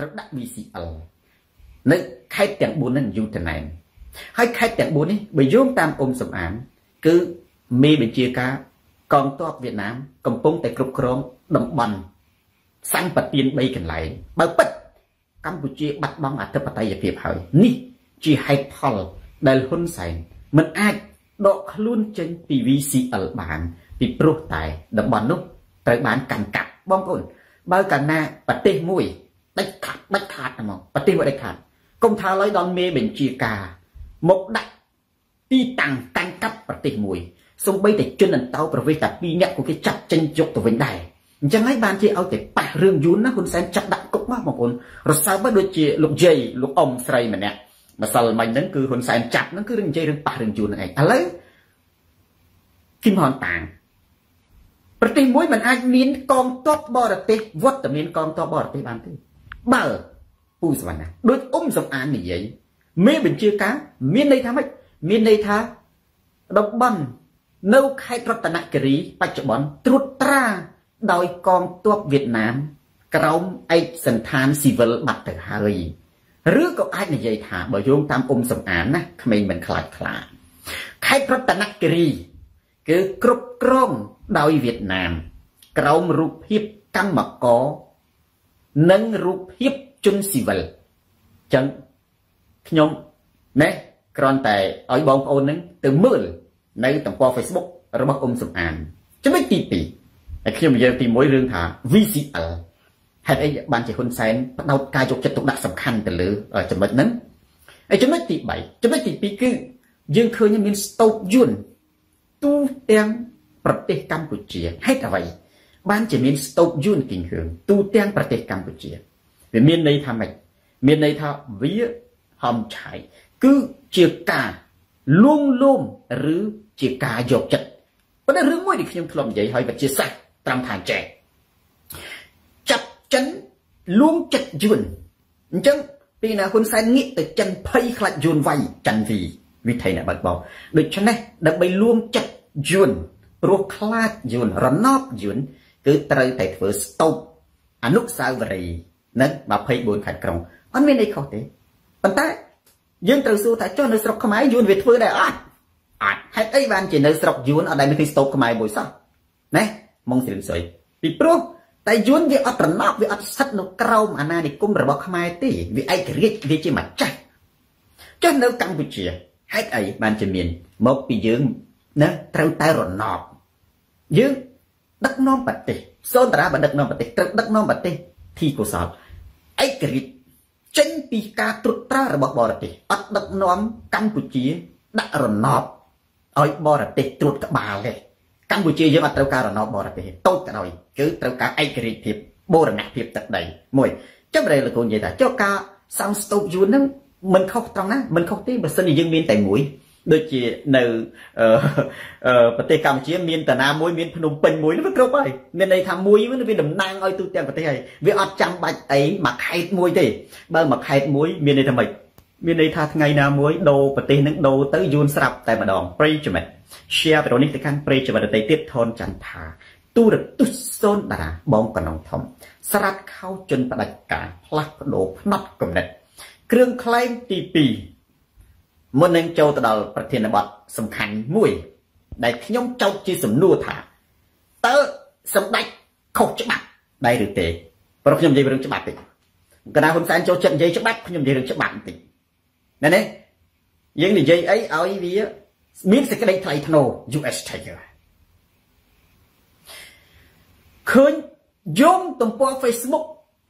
ត្រូវដាក់ VCL នៅខេត្តទាំង4ហ្នឹងយូរតំណែងហើយខេត្តទាំង4នេះបើយោងតាមអ៊ុំសំអាន គឺមេបញ្ជាការកងទ័ពវៀតណាមកំពុងតែគ្រប់គ្រងតំបន់សម្បទាន3កន្លែងបើពិតកម្ពុជាបាត់បង់អធិបតេយ្យភាពហើយនេះជាហេតុផលដែលហ៊ុនសែនមិនអាចដកខ្លួនចេញពី VCL បានពីព្រោះតែតំបន់នោះត្រូវបានកាន់កាប់បងប្អូនបើកាលណាប្រទេសមួយ ដាច់ខាត់ដាច់ខាត់ហ្មងប្រទេសមួយដាច់ខាត់កុំថាឡើយដល់មេបញ្ជាការមកដាក់ទីតាំងកាន់កាប់ប្រទេសមួយសំបីតែជនអន្តោប្រវេសន៍តែ2នាក់ក៏គេចាប់ចេញយកទៅវិញដែរអញ្ចឹងហើយបានជាឲ្យតែប៉ះរឿងយួនណាហ៊ុនសែនចាប់ដាក់គុកមកបងប្អូនរសើបទៅដូចជាលោកយាយលោកអ៊ំស្រីម្នាក់ម្សិលមិញហ្នឹងគឺហ៊ុនសែនចាប់ហ្នឹងគឺរឿងនិយាយរឿងប៉ះរឿងយួនហ្នឹងឯងឥឡូវគីមហនតាងប្រទេសមួយมันអាចមានកងទ័ពបរទេសវត្តមានកងទ័ពបរទេសបានទេ បើពូសវណ្ណាដូចអ៊ុំសំអាននិយាយមេបញ្ជាការមានន័យថាម៉េចមានន័យថាតំបន់នៅខេត្តរតនគិរីបច្ចុប្បន្នត្រួតត្រាដោយកងទ័ពវៀតណាម ក្រោមឯកសន្តានស៊ីវិលបាត់ទៅហើយឬក៏អាចនិយាយថាបើយោងតាមអ៊ុំសំអានណាក្មេងមិនខ្លាចខ្លាខេត្តរតនគិរីគឺគ្រប់គ្រងដោយវៀតណាម ក្រោមរូបភាពកម្មករ និងរូបភាពជនស៊ីវិលចឹងខ្ញុំណែគ្រាន់តែឲ្យបងប្អូននឹងទៅមើលនៅទំព័រ Facebook របស់អ៊ុំសំអានចំណុចទី2ហើយខ្ញុំនិយាយទី1រឿងថា VCL ហេតុអីបានជាហ៊ុនសែនបដោតការយកចិត្តទុកដាក់សំខាន់ទៅលើចំណុចហ្នឹងហើយចំណុចទី3ចំណុចទី2គឺយើងឃើញមានស្តូបយួនទូទាំងប្រទេសកម្ពុជាហេតុអ្វី បានជាមានស្តូបយួនគីងហឿងទូទាំងប្រទេសកម្ពុជាវាមានន័យថាម៉េចមានន័យថាវាហំឆាយគឺជាការលួងលោមឬជាការយកចិត្តប៉ុន្តែរឿងមួយដែលខ្ញុំធ្លាប់និយាយឲ្យវិទ្យាសាស្ត្រត្រង់ថាចែកចាប់ចិនលួងចិត្តយួនអញ្ចឹងពីណាហ៊ុនសែនងាកទៅចិនភ័យខ្លាចយួនវាយចិនវីវិធីណាបើកបោដូច្នេះដើម្បីលួងចិត្តយួនព្រោះខ្លាចយួនរណបយួន គឺត្រូវតែធ្វើស្តុបអនុសាវរីយ៍នៅ24ខេត្តក្រុងអត់មានអីខុសទេប៉ុន្តែយើងត្រូវសួរថាចុះនៅស្រុកខ្មែរយួនវាធ្វើដែរអត់អត់ហេតុអីបានជានៅស្រុកយួនអត់ដែលមានឃើញស្តុបខ្មែរមួយសោះណាម៉ងស្រីសុយពីព្រោះតែយួនវាអត់ត្រណប់វាអត់ស្ថិតនៅក្រោមអាណានិគមរបស់ខ្មែរទេវាឯករាជ្យវាជាម្ចាស់ចុះនៅកម្ពុជាហេតុអីបានជាមានមកពីយើងណាត្រូវតែរណបយើង ដឹកនាំប្រទេសសូនតារាបើដឹកនាំប្រទេសត្រូវដឹកនាំប្រទេសធីកុសលឯករាជ្យចេញពីការត្រួតត្រារបស់បរទេសអត់ដឹកនាំកម្ពុជាដាក់រណបឲ្យបរទេសត្រួតក្បាលទេកម្ពុជាយើងអត់ត្រូវការរណបបរទេសតូចក៏ដោយគឺត្រូវការឯករាជ្យភាពបូរណភាពទឹកដីមួយចាំរែលោកគ្រូនិយាយថាចុះការសង់ស្ទូបយួនហ្នឹងមិនខុសត្រង់ណាមិនខុសទេបើសិនជាយើងមានតែមួយ ដូចជានៅប្រទេសកម្ពុជាមានតាណាមួយមានភ្នំពេញមួយនោះវាគ្រប់ហើយមានន័យថាមួយវាតំណាងឲ្យទូទាំងប្រទេសហើយវាអត់ចាំបាច់អីមួយខេត្តមួយទេបើមួយខេត្តមួយមានន័យថាម៉េចមានន័យថាថ្ងៃណាមួយដូរប្រទេសនឹងដូរទៅយួនស្រាប់តែម្ដងប្រិយមិត្ត share វីដេអូនេះទៅកាន់ប្រិយមិត្តដទៃទៀតថនចន្ទថាទូរទស្សន៍សូនតារាបងកណងធំ ស្រាត់ខោជន់ផ្ដាច់ការផ្លាស់ប្ដូរផ្នត់កំណត់គ្រឿងខ្លែងទី2 មុននឹងចូលទៅដល់ប្រធានបទសំខាន់មួយ ដែលខ្ញុំចោទជាសំណួរថាតើសម្ដេចខុសច្បាប់ដែរឬទេព្រោះខ្ញុំនិយាយរឿងច្បាប់តិចកណ្ដាលហ៊ុនសែនចូលចិត្តនិយាយច្បាប់ខ្ញុំនិយាយរឿងច្បាប់បន្តិចណានេះយើងនិយាយអីឲ្យវាមានសេចក្តីថ្លៃថ្នូរ US Tiger ឃើញយោងទំព័រ Facebook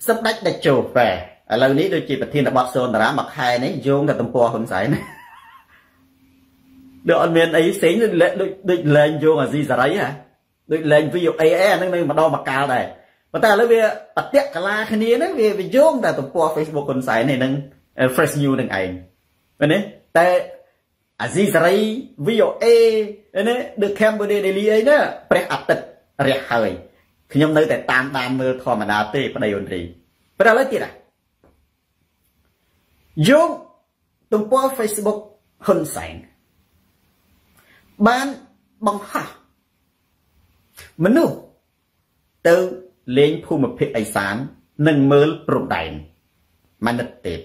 សម្ដេចតេជោបែឥឡូវនេះដូចជាប្រធានបទសូនតារាមួយខែនេះយោងទៅទំព័រហ៊ុនសែនណា ដូចអត់មានអីផ្សេងដូចដូចលែងយកអាស៊ីសេរីហ៎ដូចលែង VOA អាហ្នឹងនៅម្ដងមកកាលដែរប៉ុន្តែឥឡូវវាបតិកលាគ្នាហ្នឹងវាវាយោងតែទំព័រ Facebook ហ៊ុនសែននេះនឹង Fresh News នឹងឯងមែនទេតែអាស៊ីសេរី VOA នេះ The Cambodia Daily អីណាព្រះអាទិត្យរះហើយខ្ញុំនៅតែតាមដានមើលធម្មតាទេប្តីអូនរីប៉ុន្តែឥឡូវទៀតហ่ะយកទំព័រ Facebook ហ៊ុនសែន បានបង្ហោះមនុស្សទៅលេងភូមិភាគឦសាននិងមើលព្រំដែនមនិតទេព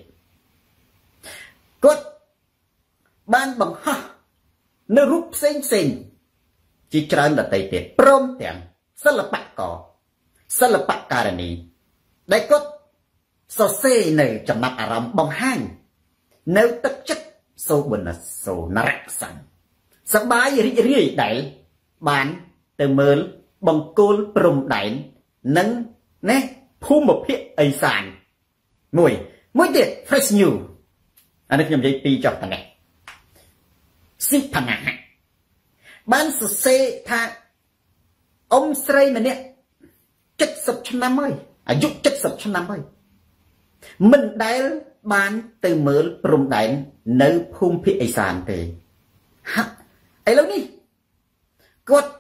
គាត់បានបង្ហោះនៅរូបផ្សេងផ្សេងជាច្រើនដតីទៀតព្រមទាំងសិល្បករសិល្បករនីដែលគាត់សរសេរនៅចំណាប់អារម្មណ៍បង្ហាញនៅទឹកចិត្តសូបនសូនរៈសੰ សបាយរីករាយដែលបានទៅមើលបង្គោលព្រំដែននិងណែភូមិភាគអេសានមួយមួយទៀត fresh new អានេះខ្ញុំនិយាយពីចុះតនេះសិផណាបានសរសេរថាអ៊ំស្រីម្នាក់70ឆ្នាំហើយអាយុ70ឆ្នាំហើយមិនដែលបានទៅមើលព្រំដែននៅភូមិភាគឦសានទេហាក់ ឥឡូវនេះគាត់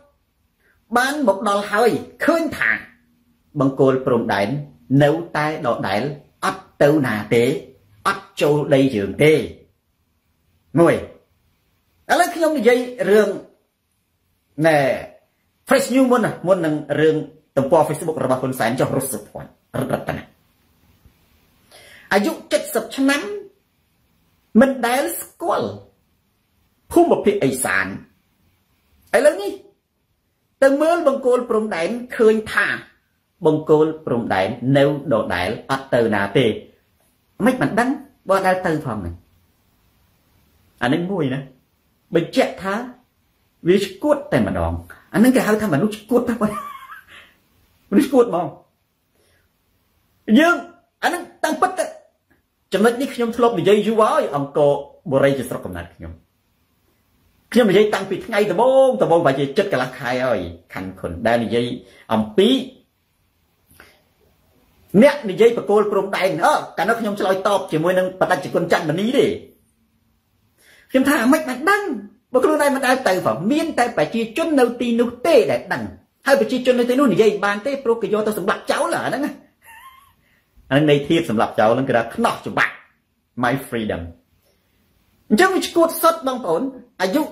បានមកដល់ហើយឃើញថា បង្គោលព្រំដែននៅតែដដែលអត់ទៅណាទេអត់ចូលដីយើងទេមួយឥឡូវខ្ញុំនិយាយរឿងណែ fresh new មុនមុននឹងរឿងទំព័រ Facebook របស់ហ៊ុនសែនចុះរុស្សុភ័ណ្ឌរតនៈអាយុ70ឆ្នាំមិនដែលស្គាល់ ភូមិភាគឦសានឥឡូវនេះទៅមើលបង្គោលព្រំដែនឃើញថាបង្គោលព្រំដែននៅដដែលអត់ទៅណាទេមិនមិនដឹងបើដែលទៅផងហ្នឹងអានេះមួយណាបញ្ជាក់ថាវាឈួតតែម្ដងអានឹងគេហៅថាមនុស្សឈួតតែប៉ុណ្ណឹងមនុស្សឈួតហ្មងយើងអានឹងតាំងពិតចំណុចនេះខ្ញុំធ្លាប់និយាយយូរហើយអង្គរបូរីជាស្រុកកំណើតខ្ញុំ ខ្ញុំនិយាយតាំងពីថ្ងៃដំបូងដំបូងបើជាចិត្តកន្លះខែហើយខណ្ឌខុនដែលនិយាយអំពីអ្នកនិយាយបកគោលព្រំដែនអើកាលនោះខ្ញុំឆ្លើយតបជាមួយនឹងបដិជគុណច័ន្ទមនីទេខ្ញុំថាអាម៉េចមិនដឹងបើខ្លួនឯងមិនដែលទៅផងមានតែប្រជាជននៅទីនោះទេដែលដឹងហើយប្រជាជននៅទីនោះនិយាយបានទេព្រោះគេយកទៅសម្លាប់ចោលអាហ្នឹងណាអានេះនៃធៀបសម្លាប់ចោលហ្នឹងគេថាខ្នោះច្បាប់ my freedom អញ្ចឹងវាឈួតសុតបងប្អូនអាយុ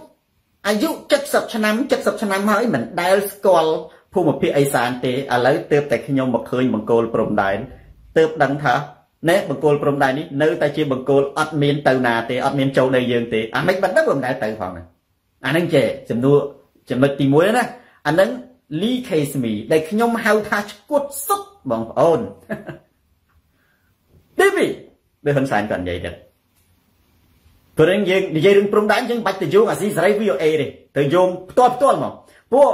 អាយុ70ឆ្នាំ70ឆ្នាំហើយមិនដែលស្គាល់ភូមិភាគឦសានទេឥឡូវទើបតែខ្ញុំមកឃើញបង្គោលព្រំដែនទើបដឹងថាណែបង្គោលព្រំដែននេះនៅតែជាបង្គោលអត់មានទៅណាទេអត់មានចូលដីយើងទេអាមិនបណ្ដឹងមិនដែលទៅផងអានឹងចេះចំនួនចំណុចទី1ណាអានឹង Lee Casey ដែលខ្ញុំហៅថាឈួតសុតបងប្អូនទេពីដូចហ៊ុនសែនគាត់និយាយទៅ ព្រោះយើងនិយាយរឿងព្រំដែនយើងបាច់ទៅយោងអាស៊ីសេរី VOA ទេទៅយោងផ្ទាល់ផ្ទាល់មកពួក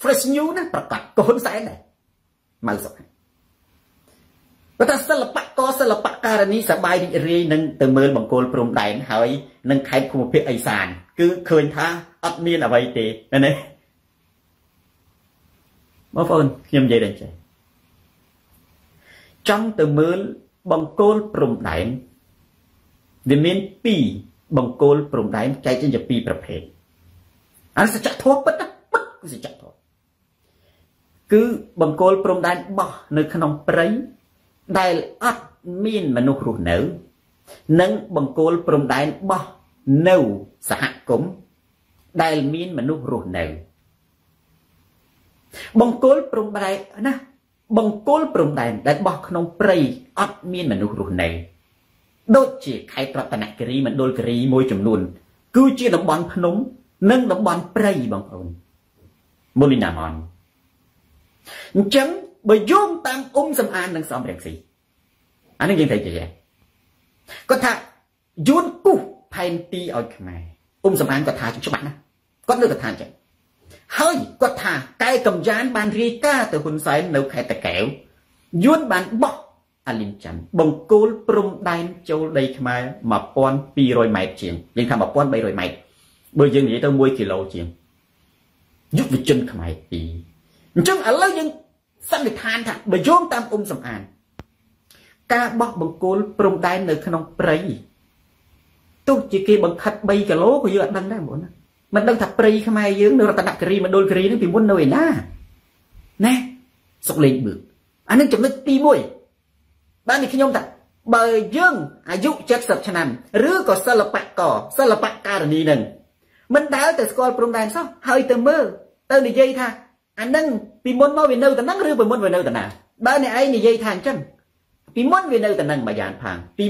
fresh new ណាប្រកាសក៏ហ៊ុនសែនដែរមកសុខបើថាសិល្បករសិល្បករនីសបាយរីករាយនឹងទៅមើលបង្គោលព្រំដែនហើយនឹងខេត្តភូមិភាគឦសាន គឺឃើញថាអត់មានអ្វីទេណាបងប្អូនខ្ញុំនិយាយដល់ចេះចង់ទៅមើលបង្គោលព្រំដែន វាមាន2បង្គោលព្រំដែនចែកចេញជា2ប្រភេទអាសច្ចធម៌ពិតពិតគឺសច្ចធម៌គឺបង្គោលព្រំដែនបោះនៅក្នុងព្រៃដែលអត់មានមនុស្សរស់នៅ និងបង្គោលព្រំដែនបោះនៅសហគមន៍ដែលមានមនុស្សរស់នៅបង្គោលព្រំដែនណាបង្គោលព្រំដែនដែលបោះក្នុងព្រៃអត់មានមនុស្សរស់នៅ ដូចជាខេត្តរតនគិរីមណ្ឌលគិរីមួយចំនួន គឺជាតំបន់ភ្នំ និងតំបន់ព្រៃបងប្អូនមូលីណាមនអញ្ចឹងបើយោងតាមអ៊ុំសំអាននិងសំរងស៊ីអានេះយើងត្រូវនិយាយគាត់ថាយួនពុះផែនទីឲ្យខ្មែរអ៊ុំសំអានគាត់ថាច្បាស់ណាគាត់លើកថាអញ្ចឹងហើយគាត់ថាកែកំយ៉ានបានរាយការណ៍ទៅហ៊ុនសែននៅខេត្តតាកែវយួនបានបោះ អាលីនច័ន្ទបង្គោលព្រំដែនចូលដីខ្មែរ1200ម៉ែត្រជាងយើងថា1300ម៉ែត្របើយើងនិយាយទៅ1គីឡូជាងយុវជនខ្មែរពីរអញ្ចឹងឥឡូវយើងសន្និដ្ឋានថាបើយោងតាមអ៊ុំសំអាន ការបោះបង្គោលព្រំដែននៅក្នុងព្រៃទោះជាគេបង្ខិត3គីឡូក៏យើងអត់ដឹងដែរបងណាមិនដឹងថាព្រៃខ្មែរយើងនៅរតនគិរីមណ្ឌលគិរីនឹងពីមុននៅឯណាណាសុកលេងបឺអានឹងចំណុចទី1 បាននេះខ្ញុំថាបើយើងអាយុ70ឆ្នាំឬក៏សិល្បករសិល្បករនីនឹងមិនដែលទៅស្គាល់ព្រំដែនសោះហើយទៅមើលទៅនិយាយថាអានឹងពីមុនមកវានៅតែហ្នឹងឬពីមុនវានៅតែណាបើអ្នកឯងនិយាយថាអញ្ចឹងពីមុនវានៅតែនឹងមួយយ៉ាងផាងពី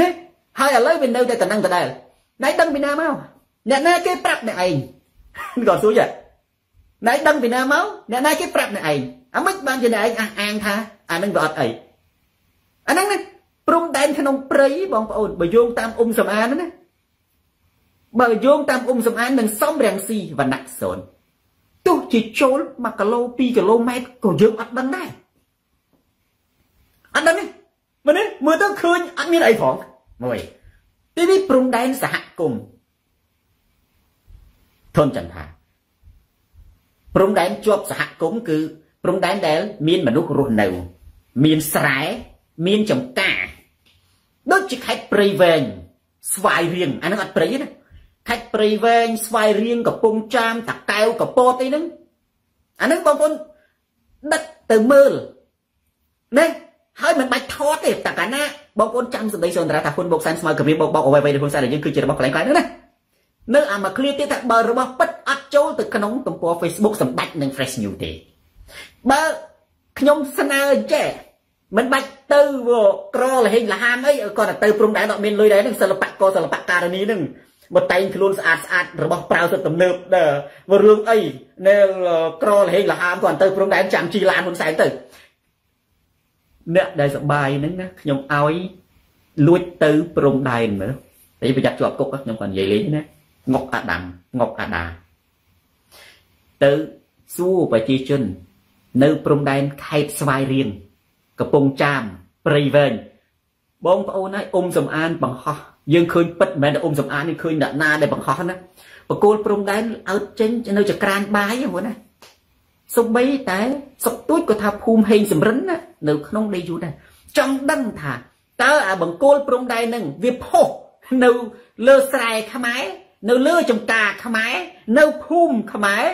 នេះហើយឥឡូវវានៅតែតែនឹងដដែលណៃដឹងពីណាមកអ្នកណាគេប្រាប់អ្នកឯងគាត់សួរយ៉ាណៃដឹងពីណាមកអ្នកណាគេប្រាប់អ្នកឯងអាមិនបានជាអ្នកឯងអះអាងថាអានឹងវាអត់អី អាហ្នឹងណាព្រំដែនក្នុងព្រៃបងប្អូនបើយោងតាមអ៊ុំសំអានណាបើយោងតាមអ៊ុំសំអាននឹងសំរាំងស៊ីវណ្ណៈសូនទោះជាចូល1គីឡូ2គីឡូម៉ែត្រក៏យើងអត់ដឹងដែរអត់ដឹងទេមើលនេះមើលទៅឃើញអត់មានអីផងមួយទីនេះព្រំដែនសហគមន៍ធនចន្ទថាព្រំដែនជាប់សហគមន៍គឺព្រំដែនដែល មានមនុស្សរស់នៅ មានស្រែ មានចំការដូចជាខេត្តព្រៃវែងស្វាយរៀងអានឹងអត់ព្រៃទេខេត្តព្រៃវែងស្វាយរៀងកំពង់ចាមតាកែវកពតអីហ្នឹងអាហ្នឹងបងប្អូនដឹកទៅមើលណាហើយមិនបាច់ថតទេតែកាលណាបងប្អូនចាំសម្ដីសុនត្រាថាហ៊ុនបូកសានស្មើកវិបោកបោកអ្វីៗនៅហ៊ុនសានយើងគឺជារបស់កន្លែងកន្លែងហ្នឹងណានៅអាមកឃ្លាទៀតថាបើរបស់ពិតអត់ចូលទៅក្នុងទំព័រ Facebook សម្ដេចនិង Fresh News ទេបើខ្ញុំស្នើចេះ មិនបាច់ទៅក្រលហេងលហាមអីគាត់តែទៅព្រំដែនអត់មានលុយដែរនឹងសិល្បៈកសិល្បៈការនីនឹងមកតែងខ្លួនស្អាតស្អាតរបស់ប្រាវសុទ្ធទំនើបដែររឿងអីនៅក្រលហេងលហាមគាត់ទៅព្រំដែនចាំជីឡានហ៊ុនសែនទៅអ្នកដែលសបាយហ្នឹងណាខ្ញុំឲ្យលួចទៅព្រំដែនមើលតែប្រយ័ត្នជាប់គុកខ្ញុំគាត់និយាយលេងណាងុកអាដាមងុកអាដាទៅសួរប្រជាជន នៅព្រំដែនខេត្តស្វាយរៀង កំពង់ចាមព្រៃវែងបងប្អូនហើយអ៊ុំសំអានបង្ហោះយើងឃើញពិតមិនមែនតែអ៊ុំសំអាននេះឃើញអ្នកណាដែលបង្ហោះណាបកគោលព្រំដែនអើតចេញនៅចក្រានបាយហ្នឹងណាសុបីតែសុកទួចក៏ថាភូមិហេងសំរិនណានៅក្នុងដីយូដែរចង់ដឹងថាតើអាបង្គោលព្រំដែននឹងវាផុសនៅលើស្រែខ្មែរនៅលើចំការខ្មែរនៅភូមិខ្មែរ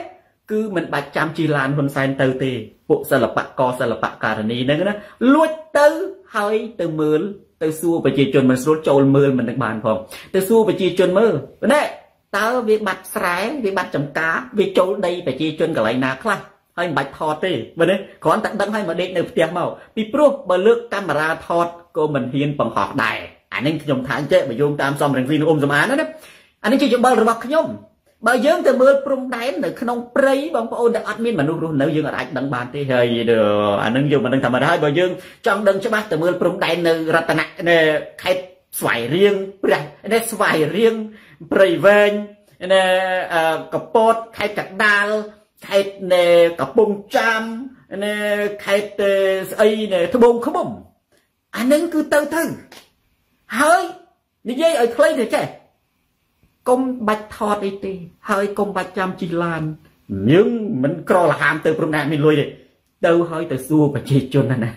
គឺមិនបាច់ចាំជីឡានហ៊ុនសែនទៅទេពួកសិល្បករសិល្បករនីហ្នឹងណាលួចទៅហើយទៅមើលទៅសួរប្រជាជនមិនស្រួលចូលមើលមិននឹងបានផងទៅសួរប្រជាជនមើលណែតើវាបាត់ស្រែវាបាត់ចំការវាចូលដីប្រជាជនកន្លែងណាខ្លះហើយមិនបាច់ថតទេមើលនេះគ្រាន់តែដឹងឲ្យមកដេកនៅផ្ទះមកពីព្រោះបើលើកកាមេរ៉ាថតក៏មិនហ៊ានបង្ហោះដែរអានេះខ្ញុំថាអញ្ចឹងបើយោងតាមសំរងស៊ីនៅអ៊ុំសំអានណាអានេះជាយោបល់របស់ខ្ញុំ បើយើងទៅមើលព្រំដែននៅក្នុងព្រៃបងប្អូនដែលអត់មានមនុស្សរស់នៅយើងអាចដឹងបានទេហើយអានឹងយើងមិនដឹងថាម៉េចហើយបើយើងចង់ដឹងច្បាស់ទៅមើលព្រំដែននៅរតនៈនៅខេត្តស្វាយរៀងព្រះនៅស្វាយរៀងព្រៃវែងនៅកពតខេត្តកដាលខេត្តនៅកំពង់ចាមនៅខេត្តស្អីនៅត្បូងឃ្មុំអានឹងគឺទៅទៅហើយនិយាយឲ្យខ្លីទៅចេះ កុំបាច់ថតអីទេ ហើយកុំបាច់ចាំជិះឡានយើងមិនក្រលហាមទៅព្រំដែនមានលុយទេទៅហើយទៅសួរប្រជាជនណា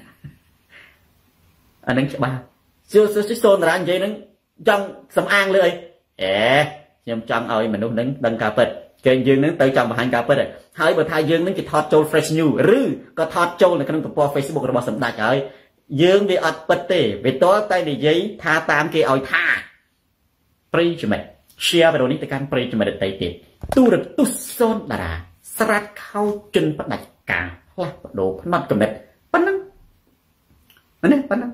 អានឹងច្បាស់សួរសួរសូនតារានិយាយនឹងចង់សំអាងលើអីអេខ្ញុំចង់ឲ្យមនុស្សនឹងដឹងការពិតគេយើងនឹងទៅចង់បង្ហាញការពិតហើយបើថាយើងនឹងគេថតចូល fresh news ឬក៏ថតចូលនៅក្នុងទំព័រ Facebook របស់សម្ដេចហើយយើងវាអត់ពិតទេវាតលតែនិយាយថាតាមគេឲ្យថាព្រីចំណេះ share វីដេអូនេះទៅកាន់ប្រិយមិត្តដទៃទៀតទូរទស្សន៍សូនតារាស្រាត់ខោជន់ផ្ដាច់ការផ្លាស់ប្ដូរផ្នត់កំណត់ប៉ុណ្ណឹងនេះប៉ុណ្ណឹង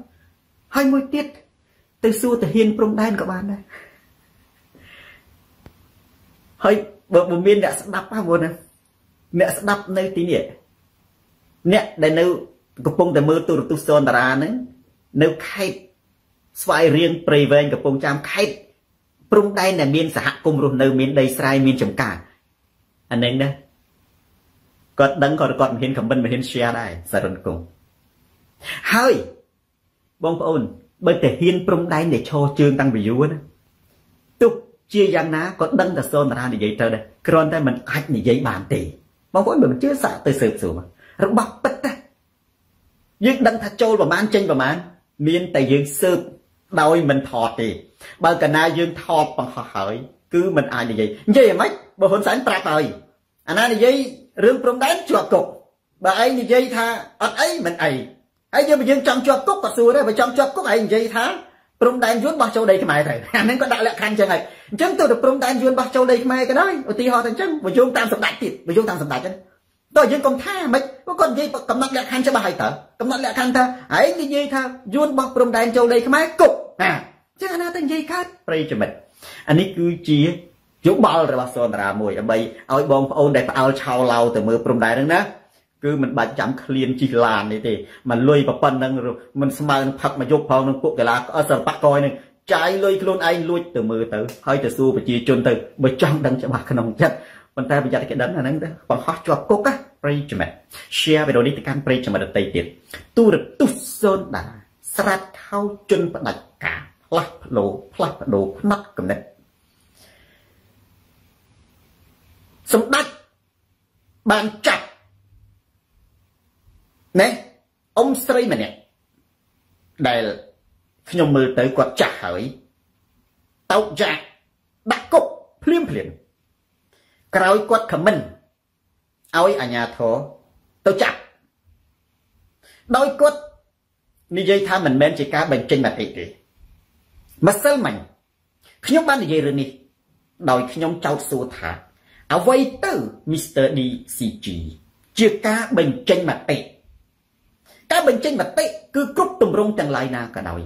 ហើយមួយទៀតទៅសួរតាហ៊ានព្រំដែនក៏បានដែរហើយបើមានអ្នកស្ដាប់ហ្នឹងណាអ្នកស្ដាប់នៅទីនេះអ្នកដែលនៅកំពុងតែមើលទូរទស្សន៍សូនតារាហ្នឹងនៅខេត្តស្វាយរៀងព្រៃវែងកំពង់ចាមខេត្ត ព្រំដែនដែលមានសហគមន៍រស់នៅមានដីស្រែមានចំការអានេះណាគាត់ដឹងគាត់គាត់មិនហ៊ានខមមិនមិនហ៊ាន share ដែរសរុនគង់ហើយបងប្អូនបើតែហ៊ានព្រំដែនដែលឈរជើងតាំងពីយូរណាទោះជាយ៉ាងណាក៏ដឹងតែសូនតារានិយាយទៅដែរគ្រាន់តែមិនអាចនិយាយបានទេបងប្អូនបើមិនជឿសាកទៅស៊ើបសួររបស់ពិតណាយើងដឹងថាចូលប្រមាណចេញប្រមាណមានតែយើងស៊ើប ដោយមិនថតទេ បើកាលណាយើងថតបង្ហោះហើយ គឺมันអាចនិយាយនិយាយយ៉ាងម៉េចបើហ៊ុនសែនប្រាប់ហើយអាណានិយាយរឿងព្រំដែនជាប់គុកបើឯងនិយាយថាអត់អីមិនអីហើយយើងបើយើងចង់ជាប់គុកក៏សួរដែរបើចង់ជាប់គុកឯងនិយាយថាព្រំដែនយួនបោះចូលដីខ្មែរទៅអាហ្នឹងក៏ដាក់លក្ខខណ្ឌចឹងហើយអញ្ចឹងទៅទៅព្រំដែនយួនបោះចូលដីខ្មែរក៏ដោយឧទាហរណ៍ទៅអញ្ចឹងបើយោងតាមសម្ដេចទៀតបើយោងតាមសម្ដេចហ្នឹង តើយើងកុំថាមិនគាត់និយាយកំណត់លក្ខខណ្ឌច្បាស់ហើយតើកំណត់លក្ខខណ្ឌថាឯងនិយាយថាយួនបោះព្រំដែនចូលដីខ្មែរគុកណាចឹងអាណាទៅនិយាយកើតប្រិយមិត្តអានេះគឺជាយោបល់របស់សនរាមួយដើម្បីឲ្យបងប្អូនដែលផ្អើលឆោឡៅទៅមើលព្រំដែនហ្នឹងណាគឺមិនបាច់ចាំឃ្លានជិះឡាននេះទេមិនលុយប៉ុណ្ណឹងមិនស្មើនឹងផឹកមកយប់ផងនឹងពួកកីឡាសិល្បៈកយនឹងចាយលុយខ្លួនឯងលួចទៅមើលទៅហើយទៅសួរប្រជាជនទៅបើចង់ដឹងច្បាស់ក្នុងចិត្ត ប៉ុន្តែប្រយ័ត្នគេដឹងអាហ្នឹងទៅបង្ហោះជាប់គុកណាប្រិយមិត្ត share វីដេអូនេះទៅកាន់ប្រិយមិត្តដទៃទៀតទូរទស្សន៍សូនដាស្រាត់ខោជន់ផ្ដាច់ការផ្លាស់ប្ដូរផ្លាស់ប្ដូរផ្នែកកំណត់សម្ដេចបានចាប់ណែអ៊ំស្រីម្នាក់ដែលខ្ញុំមើលទៅគាត់ចាស់ហើយតោកចាក់ដាក់គុកភ្លាមភ្លាម ក្រោយគាត់ខមមិនឲ្យអាញាធរទៅចាប់ដោយគាត់និយាយថាមិនមែនជាការបញ្ចេញមតិទេម្សិលមិញខ្ញុំបាននិយាយរឿងនេះដោយខ្ញុំចោទសួរថាអ្វីទៅ Mr. DCG ជាការបញ្ចេញមតិការបញ្ចេញមតិគឺគ្រប់ទម្រង់ទាំងឡាយណាក៏ដោយ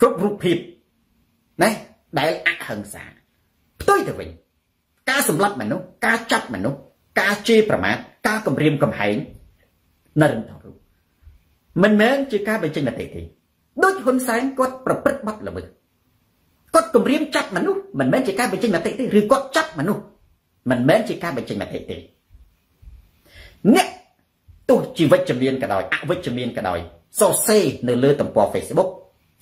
គ្រប់រូបភាពណាដែលអហិង្សាផ្ទុយទៅវិញ ការសម្លាប់មនុស្សការចាប់មនុស្សការជេរប្រមាថការគំរាមកំហែងនរិនធរុមិនមែនជាការបញ្ចេញមតិទេដូចហ៊ុនសែនគាត់ប្រព្រឹត្តបទល្មើសគាត់គំរាមចាប់មនុស្សមិនមែនជាការបញ្ចេញមតិទេឬគាត់ចាប់មនុស្សមិនមែនជាការបញ្ចេញមតិទេអ្នកទោះជីវិតជំនាញក៏ដោយអវិជ្ជមានក៏ដោយសរសេរនៅលើទំព័រ Facebook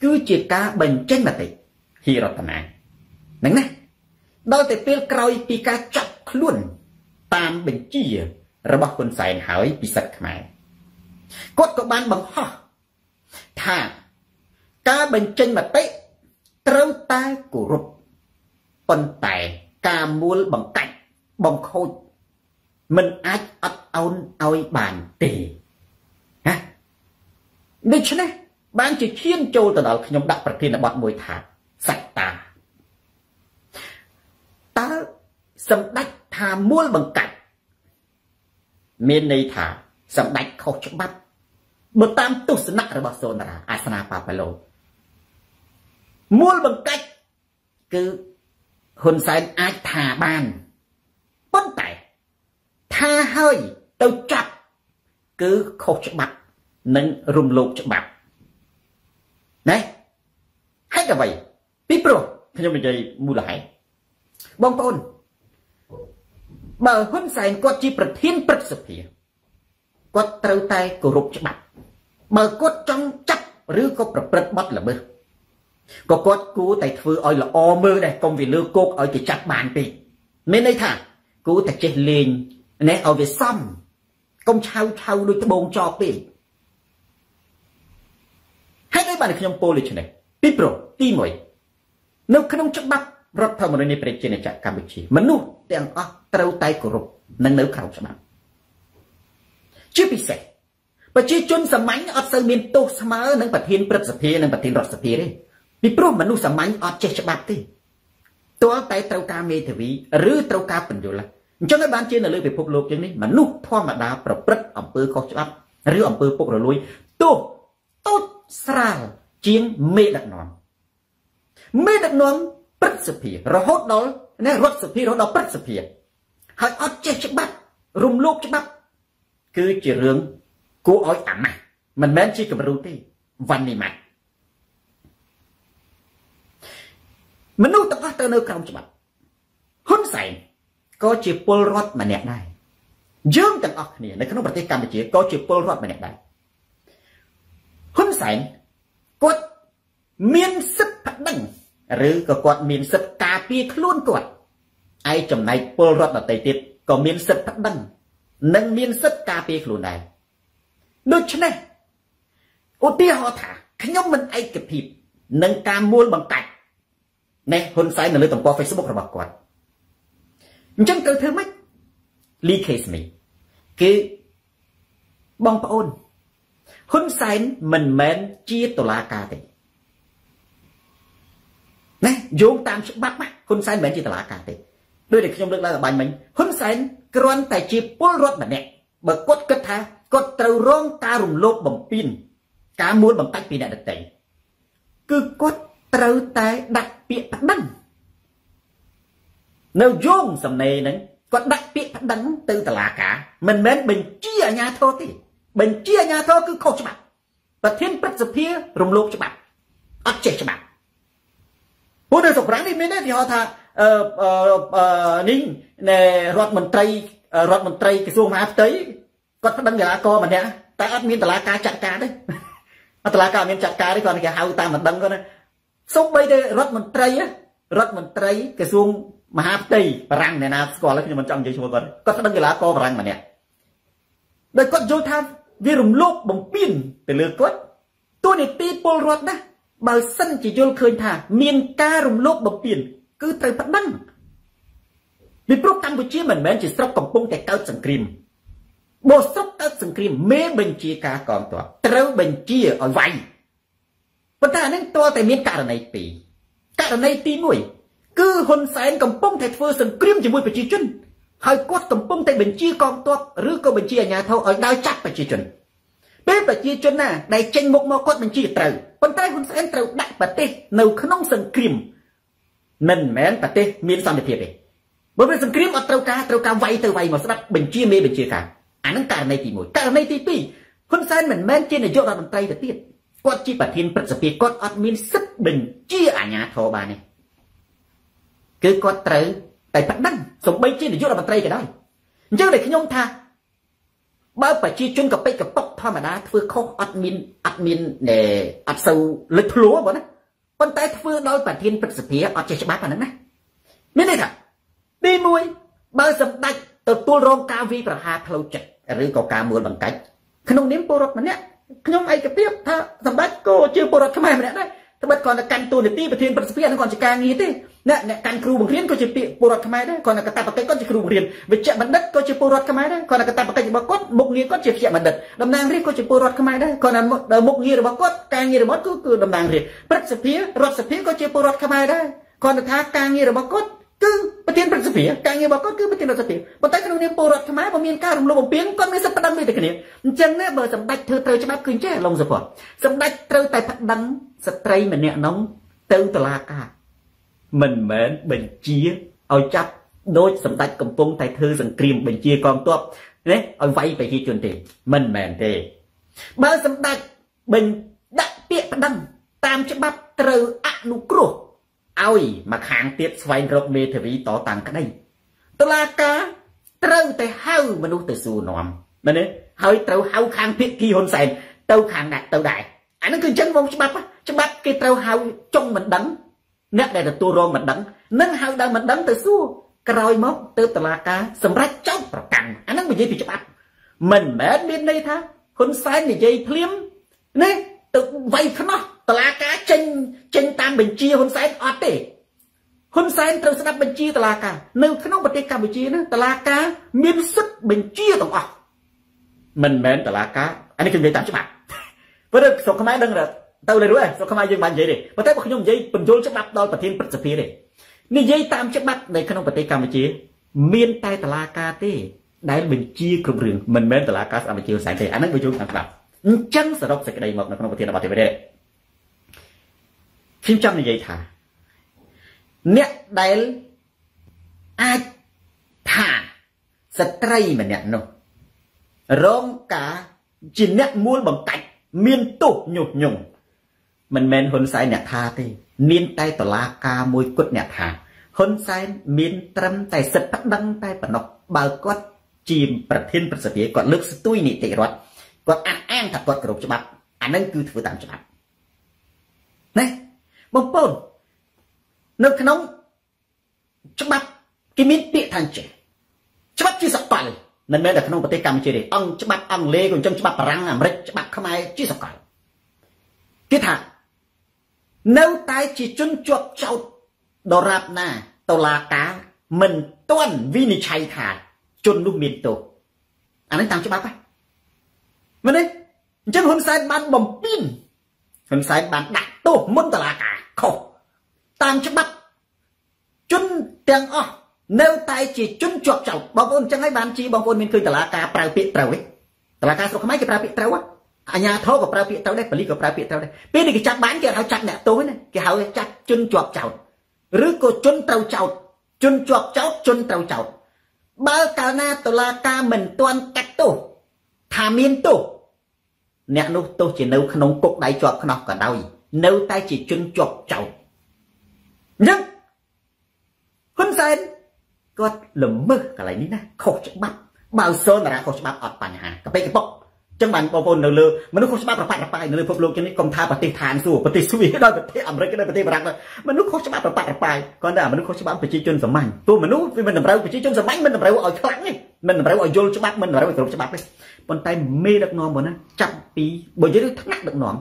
គឺជាការបញ្ចេញមតិហ៊ីរតនាហ្នឹងណា ដល់តែពេលក្រោយពីការចាប់ខ្លួនតាមបញ្ជា របស់ហ៊ុនសែនហើយពិសិដ្ឋខ្មែរគាត់ក៏បានបង្ហោះថាការបញ្ចេញមតិត្រូវតែគោរពប៉ុន្តែការមូលបង្កាច់បង្ខូចមិនអាចអត់អោនឲ្យបានទេណាដូច្នេះបានជាឈានចូលទៅដល់ខ្ញុំដាក់ប្រធានបទមួយថាសត្តាតើ សម្ដេចថាមូលបង្កាច់មានន័យថាសម្ដេចខុសច្បាប់បើតាមទស្សនៈរបស់សូនតារាអាសនាបាប៉ាឡូមូលបង្កាច់គឺហ៊ុនសែនអាចថាបានប៉ុន្តែថាហើយទៅចាប់គឺខុសច្បាប់និងរំលោភច្បាប់ណាហេតុអ្វីពីព្រោះខ្ញុំនិយាយមូលហេតុបងប្អូន បើហ៊ុនសែនគាត់ជាប្រធានព្រឹទ្ធសភាគាត់ត្រូវតែគោរពច្បាប់បើគាត់ចង់ចាប់ឬក៏ប្រព្រឹត្តបទល្មើសក៏គាត់គួរតែធ្វើឲ្យល្អមើលដែរកុំវាលើគោកឲ្យគេចាប់បានពេកមានន័យថាគួរតែចេះលេងណែឲ្យវាសមកុំឆៅឆៅដូចត្បូងចោពេកហើយដូចបានខ្ញុំពោលដូច្នេះពីព្រោះទី1នៅក្នុងច្បាប់ រដ្ឋធម្មនុញ្ញនៃប្រជាណាចក្រកម្ពុជាមនុស្សទាំងអស់ត្រូវតែគោរពនិងនៅក្រោមច្បាប់ជាពិសេសប្រជាជនសាមញ្ញអត់សូវមានទោសស្មើនឹងប្រធានព្រឹទ្ធសភានិងប្រធានរដ្ឋសភាទេពីព្រោះមនុស្សសាមញ្ញអត់ចេះច្បាប់ទេទាល់តែត្រូវការមេធាវីឬត្រូវការបញ្យលអញ្ចឹងហើយបានជានៅលើពិភពលោកជាងនេះមនុស្សធម្មតាប្រព្រឹត្តអំពើខុសច្បាប់ឬអំពើពុករលួយទោសតូចស្រាលជាងមេដឹកនាំមេដឹកនាំ ព្រឹទ្ធសភារហូតដល់ណារដ្ឋសភារហូតដល់ព្រឹទ្ធសភាហើយអត់ចេះច្បាប់រំលោភច្បាប់ គឺជារឿងគួរឲ្យអាម៉ាស់មិនមែនជាគំរូទេវ៉ាន់នីម៉ាត់មនុស្សទាំងអស់ទៅនៅក្រោមច្បាប់ហ៊ុនសែនក៏ជាពលរដ្ឋម្នាក់ដែរយើងទាំងអស់គ្នានៅក្នុងប្រទេសកម្ពុជាក៏ជាពលរដ្ឋម្នាក់ដែរហ៊ុនសែនគាត់មានសិទ្ធិប្តឹង ឬក៏គាត់មានសិទ្ធិការពារខ្លួនគាត់ឯចំណែកពលរដ្ឋដទៃទៀតក៏មានសិទ្ធិប្តឹងនិងមានសិទ្ធិការពារខ្លួនដែរដូច្នេះឧទាហរណ៍ថាខ្ញុំមិនឯកភាពនឹងការមូលបង្កាច់នេះហ៊ុនសែននៅលើទំព័រ Facebook របស់គាត់អញ្ចឹងត្រូវធ្វើម៉េច Lee case me គឺបងប្អូនហ៊ុនសែនមិនមែនជាតុលាការទេណា យោងតាមច្បាប់ហ៊ុនសែនមិនមែនជាតុលាការទេដោយដែលខ្ញុំលើកឡើងបាញ់មិញហ៊ុនសែនគ្រាន់តែជាពលរដ្ឋម្នាក់បើគាត់គិតថាគាត់ត្រូវរងការរំលោភបំពានការមួលបំកាច់ពីអ្នកដទៃគឺគាត់ត្រូវតែដាក់ពាក្យប្តឹងនៅយងសំណេរហ្នឹងគាត់ដាក់ពាក្យប្តឹងទៅតុលាការមិនមែនបញ្ជាអាជ្ញាធរទេបញ្ជាអាជ្ញាធរគឺខុសច្បាប់ប្រធានព្រឹទ្ធសភារំលោភច្បាប់អត់ចេះច្បាប់ ពួកនៅស្រុកប្រាំងនេះមានទេទីហៅថាអឺអឺនេះរដ្ឋមន្ត្រីរដ្ឋមន្ត្រីក្រសួងមហាផ្ទៃគាត់ប្តឹងតុលាការម្នាក់តែអត់មានតុលាការចាត់ការទេអត់តុលាការមានចាត់ការទេគាត់គេហៅតាមមិនដឹងគាត់ណាសូម្បីតែរដ្ឋមន្ត្រីរដ្ឋមន្ត្រីក្រសួងមហាផ្ទៃបារាំងអ្នកណាស្គាល់ខ្ញុំមិនចង់និយាយឈ្មោះគាត់គាត់ប្តឹងតុលាការបារាំងម្នាក់ដោយគាត់យល់ថាវារំលោភបំពានទៅលើគាត់តួនាទីពលរដ្ឋណា បើសិនជាយល់ឃើញថា មានការរំលោភបំពាន គឺត្រូវប្តឹងពីព្រោះកម្ពុជាមិនមែនជាស្រុកកំពុងតែកើតសង្គ្រាមបើស្រុកកើតសង្គ្រាមមេបញ្ជាការកងទ័ពត្រូវបញ្ជាឲ្យវាយប៉ុន្តែអានេះតើតែមានករណីពីរករណីទី1គឺហ៊ុនសែនកំពុងតែធ្វើសង្គ្រាមជាមួយប្រជាជនហើយគាត់កំពុងតែបញ្ជាកងទ័ពឬក៏បញ្ជាអាជ្ញាធរឲ្យដើរចាប់ប្រជាជន ពេលប្រជាជនណាដែលចេញមុខមកគាត់បញ្ជាត្រូវប៉ុន្តែហ៊ុនសែនត្រូវដាក់ប្រទេសនៅក្នុងសង្គ្រាមមិនមែនប្រទេសមានសន្តិភាពទេបើវាសង្គ្រាមអត់ត្រូវការត្រូវការវាយទៅវាយមកស្ដាប់បញ្ជាមេបញ្ជាការអានឹងករណីទី1ករណីទី2ហ៊ុនសែនមិនមែនជានាយករដ្ឋមន្ត្រីទៅទៀតគាត់ជាប្រធានព្រឹទ្ធសភាគាត់អត់មានសិទ្ធិបញ្ជាអាជ្ញាធរបានទេគឺគាត់ត្រូវតែប្តឹងសំបីជានាយករដ្ឋមន្ត្រីក៏ដោយអញ្ចឹងតែខ្ញុំថា បើប្រជាជនកប៉ិចកប៉ុកធម្មតាធ្វើខុសអត់មានអត់មានអត់សូវលេចធ្លោបងណាប៉ុន្តែធ្វើដោយប្រធានព្រឹទ្ធសភាអត់ចេះច្បាប់អាហ្នឹងណាមានន័យថាទី1បើសម្ដេចទទួលរងការវាយប្រហារផ្លូវចិត្តឬក៏ការមួលបង្កាច់ក្នុងនាមពលរដ្ឋម្នាក់ខ្ញុំឯកភាពថាសម្ដេចក៏ជាពលរដ្ឋខ្មែរម្នាក់ដែរត្បិតគាត់តែកាន់តួនាទីប្រធានប្រសិទ្ធភាពហ្នឹងគាត់ជាការងារទេ អ្នកអ្នកកាន់គ្រូបង្រៀនក៏ជាពលរដ្ឋខ្មែរដែរគាត់តែកតាបកិច្ចគាត់ជាគ្រូបង្រៀនវិជ្ជបណ្ឌិតក៏ជាពលរដ្ឋខ្មែរដែរគាត់តែកតាបកិច្ចរបស់គាត់មុខងារគាត់ជាវិជ្ជបណ្ឌិតតំណាងរាស្ត្រក៏ជាពលរដ្ឋខ្មែរដែរគាត់តែមុខងាររបស់គាត់ការងាររបស់គាត់គឺតំណាងរាស្ត្រព្រឹទ្ធសភារដ្ឋសភាក៏ជាពលរដ្ឋខ្មែរដែរគាត់ថាការងាររបស់គាត់គឺប្រធានព្រឹទ្ធសភាការងាររបស់គាត់គឺប្រធានរដ្ឋសភាប៉ុន្តែក្នុងនាមពលរដ្ឋខ្មែរបើមានការរំលោភបំពានគាត់មានសិទ្ធិប្តឹងដូចតែគ្នាអញ្ចឹងណាបើសម្ដេចធ្វើត្រូវច្បាប់គឺអញ្ចឹងឡុងសុភ័ណ្ឌសម្ដេចត្រូវតែប្តឹងស្ត្រីម្នាក់នោះទៅតុលាការ មិនមែនបញ្ជាឲ្យចាប់ដូចសម្ដេចកំពុងតែធ្វើសង្គ្រាមបញ្ជាកងទ័ពណាឲ្យវាយប្រជាជនទេ មិនមែនទេ បើសម្ដេចបញ្ដាក់ពាក្យប្តឹងតាមច្បាប់ត្រូវអនុគ្រោះឲ្យមកខាងទៀតស្វែងរកមេធាវីតតាំងក្តីតឡាការត្រូវតែហៅមនុស្សទៅសួរនាំមែនទេហើយត្រូវហៅខាងភៀកគីហ៊ុនសែនទៅខាងដាក់ទៅដែរអានឹងគឺអញ្ចឹងវងច្បាប់ច្បាប់គេត្រូវហៅចុងមិនដឹង អ្នកដែលទទួលរងមិនដឹងនឹងហៅដល់មិនដឹងទៅសួរក្រោយមកទៅតឡាការសម្រាប់ចោទប្រកាន់អានឹងនិយាយពីច្បាប់មិនមែនមានន័យថាហ៊ុនសែននិយាយភ្លាមនេះទៅវាយខ្នោះតឡាការចេញចេញតាមបញ្ជាហ៊ុនសែនអត់ទេហ៊ុនសែនត្រូវស្ដាប់បញ្ជាតឡាការនៅក្នុងប្រទេសកម្ពុជាណាតឡាការមានសិទ្ធិបញ្ជាទាំងអស់មិនមែនតឡាការអានេះខ្ញុំនិយាយតាមច្បាប់ព្រោះស្រុកខ្មែរដឹង ទៅលើរួចស្រុកខ្មែរយើងបាននិយាយទេប៉ុន្តែបើខ្ញុំនិយាយបញ្យលច្បាប់ដល់ប្រធានព្រឹទ្ធសភាទេនិយាយតាមច្បាប់នៅក្នុងប្រទេសកម្ពុជា មានតែតឡាការទេដែលបញ្ជាគ្រប់រឿងមិនមែនតឡាការស្ដាប់បញ្ជាហ៊ុនសែនទេអាហ្នឹងបើយើងតាមច្បាប់អញ្ចឹងសរុបសេចក្តីមកនៅក្នុងប្រធានបទទេវទេខ្ញុំចង់និយាយថាអ្នកដែលអាចថាស្ត្រីម្នាក់នោះរងការជាអ្នកមូលបង្កាច់មានទោសញុះញង់ មិនមែនហ៊ុនសែនអ្នកថាទេ មានតែតឡាការមួយគត់អ្នកថាហ៊ុនសែនមានត្រឹមតែសិទ្ធិប្តឹងតែប៉ុណ្ណោះបើគាត់ជាប្រធានប្រសិទ្ធិគាត់លើកស្ទួយនីតិរដ្ឋគាត់អះអាងថាគាត់គោរពច្បាប់អានឹងគឺធ្វើតាមច្បាប់ណាបងប្អូននៅក្នុងច្បាប់គេមានពាក្យថាចេះច្បាប់ជាសកលមិនមែនតែក្នុងប្រទេសកម្ពុជាទេអង្គច្បាប់អង់គ្លេសក៏អញ្ចឹងច្បាប់បារាំងអាមេរិកច្បាប់ខ្មែរជាសកលគេថា នៅតែជាជនជាប់ចោតដរាបណាតុលាការមិនទាន់វិនិច្ឆ័យថាជននោះមានទោសអានេះតាមច្បាប់ហ៎មែនទេអញ្ចឹងហ៊ុនសែនបានបំពេញហ៊ុនសែនបានដាក់ទោសមុនតុលាការខុសតាមច្បាប់ជនទាំងអស់នៅតែជាជនជាប់ចោតបងប្អូនអញ្ចឹងហើយបានជាបងប្អូនមានឃើញតឡាការប្រើពាក្យត្រូវទេតឡាការស្រុកខ្មែរគេប្រើពាក្យត្រូវ អាញាធរក៏ប្រើពាក្យត្រូវដែរប៉ូលីសក៏ប្រើពាក្យត្រូវដែរពេលនេះគេចាប់បានគេហៅចាប់អ្នកទោសណាគេហៅចាប់ជនជាប់ចោតឬក៏ជនត្រូវចោតជនជាប់ចោតជនត្រូវចោតបើកាលណាតឡាការមិនទាន់កាត់ទោសថាមានទោសអ្នកនោះទោសជានៅក្នុងគុកដៃជាប់ខ្នោះក៏ដោយនៅតែជាជនជាប់ចោតអញ្ចឹងហ៊ុនសែនគាត់ល្មើសកន្លែងនេះណាខុសច្បាប់បើសូនតារាខុសច្បាប់អត់បញ្ហាកពេកកប៉ុក ចឹងបានបងប្អូននៅលើមនុស្សខុសច្បាប់ប្របាត់ប្របាយនៅលើពិភពលោកនេះកុំថាប្រទេសឋានសួគ៌ប្រទេសស្វីសដល់ប្រទេសអាមេរិកដល់ប្រទេសបារាំងមនុស្សខុសច្បាប់ប្របាត់ប្របាយគាត់តែមនុស្សខុសច្បាប់ប្រជាជនសាមញ្ញទោះមនុស្សវាមិនតម្រូវប្រជាជនសាមញ្ញមិនតម្រូវឲ្យខ្លាំងទេមិនតម្រូវឲ្យយល់ច្បាប់មិនតម្រូវឲ្យគ្រប់ច្បាប់ទេប៉ុន្តែមេដឹកនាំមកណាចាប់ពីបើនិយាយថ្នាក់ដឹកនាំ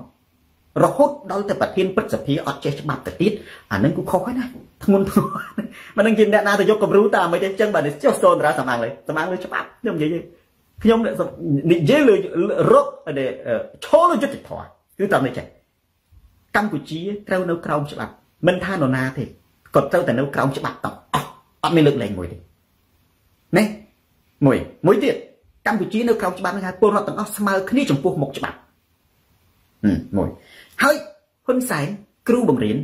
រហូតដល់តែប្រធានព្រឹទ្ធសភាអត់ចេះច្បាប់ទៅទៀតអានឹងគូខុសហើយណាធ្ងន់ធ្ងរមិននឹងជាអ្នកណាទៅយកគំរូតាមមិនទេអញ្ចឹងបាទចុះសូនតារាសម្អាងលើសម្អាងលើច្បាប់ខ្ញុំនិយាយ ខ្ញុំនិយាយលើរកឈរលើយុទ្ធធម៌គឺតាមនេះចេះកម្ពុជាត្រូវនៅក្រោមច្បាប់មិនថានរណាទេគាត់ត្រូវតែនៅក្រោមច្បាប់ទាំងអស់អត់មានលើកលែងមួយទេណាមួយមួយទៀតកម្ពុជានៅក្រោមច្បាប់ហ្នឹងហើយពលរដ្ឋទាំងអស់ស្មើគ្នាចំពោះមុខច្បាប់មួយហើយហ៊ុនសែនគ្រូបង្រៀន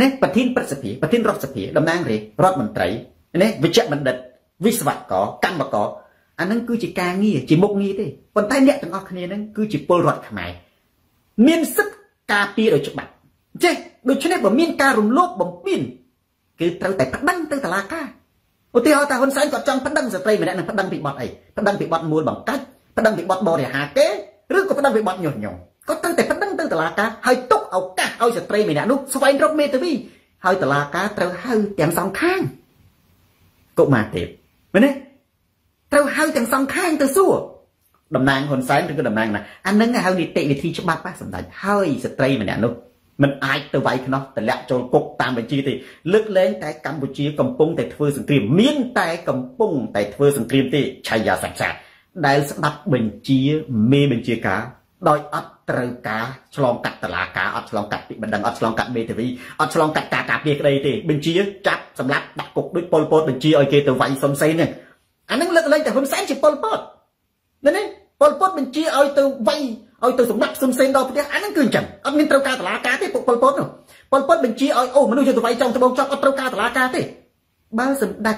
ណាប្រធានព្រឹទ្ធសភាប្រធានរដ្ឋសភាតំណាងរាស្ត្ររដ្ឋមន្ត្រីណាវិជ្ជបណ្ឌិតវិស្វករកម្មករ អានឹងគឺជាការងារជាមុខងារទេប៉ុន្តែអ្នកទាំងអស់គ្នានឹងគឺជាពលរដ្ឋខ្មែរមានសិទ្ធិការពារដោយច្បាប់ចេះដូច្នេះបើមានការរំលោភបំពានគឺត្រូវតែប្តឹងទៅតុលាការឧទាហរណ៍ថាហ៊ុនសែនគាត់ចង់ប្តឹងស្ត្រីម្នាក់នឹងប្តឹងពីបទអីប្តឹងពីបទមូលបង្កាច់ប្តឹងពីបទបរិហាគេឬក៏ប្តឹងពីបទញុះញង់គាត់ត្រូវតែប្តឹងទៅតុលាការហើយទុកឱកាសឲ្យស្ត្រីម្នាក់នោះស្វែងរកមេធាវីហើយតុលាការត្រូវហៅទាំងសងខាងកុមារទេពមែនទេ ត្រូវហៅទាំងសងខាងទៅសួរតំណាងហ៊ុនសែនឬក៏តំណាងណាអានឹងហៅនីតិវិធីច្បាប់ប៉ះសម្ដេចហើយស្ត្រីម្នាក់នោះមិនអាចទៅវាយខ្នោះតម្លាក់ចូលគុកតាមបញ្ជីទេលើកលែងតែកម្ពុជាកំពុងតែធ្វើសង្គ្រាមមានតែកំពុងតែធ្វើសង្គ្រាមទេឆាយាសាច់សាដែលស្ដាប់បញ្ជាមេបញ្ជាការដោយអត់ត្រូវការឆ្លងកាត់តឡាការអត់ឆ្លងកាត់ពីបណ្ដឹងអត់ឆ្លងកាត់មេធាវីអត់ឆ្លងកាត់ការការពារក្តីទេបញ្ជាចាប់សម្លាប់ដាក់គុកដូចប៉ុលពតបញ្ជាឲ្យគេទៅវាយសុនសេនហ្នឹង អាហ្នឹងលើកលែងតែហ៊ុនសែនជាប៉ុលពតណានេះប៉ុលពតបញ្ជាឲ្យទៅវាយឲ្យទៅសម្លាប់សុនសេនដល់ផ្ទះអាហ្នឹងគឺអញ្ចឹងអត់មានត្រូវការតឡាការទេពួកប៉ុលពតនោះប៉ុលពតបញ្ជាឲ្យអូមនុស្សយកទៅវាយចង់ត្បូងចង់អត់ត្រូវការតឡាការទេបើសម្ដេច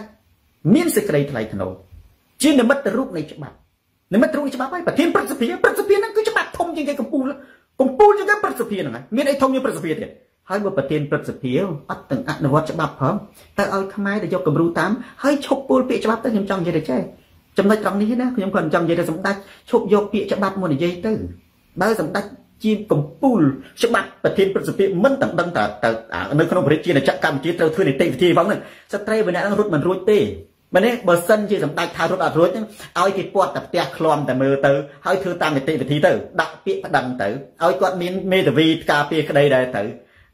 មានសេចក្តីថ្លៃថ្នូរជានិមិត្តរូបនៃច្បាប់និមិត្តរូបច្បាប់ហើយប្រធានព្រឹទ្ធសភាព្រឹទ្ធសភាហ្នឹងគឺច្បាប់ធំជាងគេកម្ពុជាកម្ពុជាជាងគេព្រឹទ្ធសភាហ្នឹងហើយមានអីធំជាងព្រឹទ្ធសភាទៀត ហើយបើប្រធានព្រឹទ្ធសភាអត់ទាំងអនុវត្តច្បាប់ផងទៅឲ្យខ្មែរទៅយកគំរូតាមហើយឈប់ពលពាក្យច្បាប់ទៅខ្ញុំចង់និយាយទៅចេះចំណុចត្រង់នេះណាខ្ញុំគាត់ចង់និយាយទៅសម្ដេចឈប់យកពាក្យច្បាប់មកនិយាយទៅបើសម្ដេចជាកម្ពុជាច្បាប់ប្រធានព្រឹទ្ធសភាមិនទាំងដឹងតែនៅក្នុងប្រជាជាតិកម្ពុជាត្រូវធ្វើនីតិវិធីផងហ្នឹងស្ត្រីម្នាក់ហ្នឹងរត់មិនរួចទេមែនទេបើសិនជាសម្ដេចថារត់អត់រួចហ្នឹងឲ្យគេពាត់តែផ្ទះឃ្លាំតែមើលទៅហើយធ្វើតាមនីតិវិធីទៅដាក់ពាក្យប្តឹងទៅឲ្យគាត់មានមេធាវីការពារក្តីដែរទៅ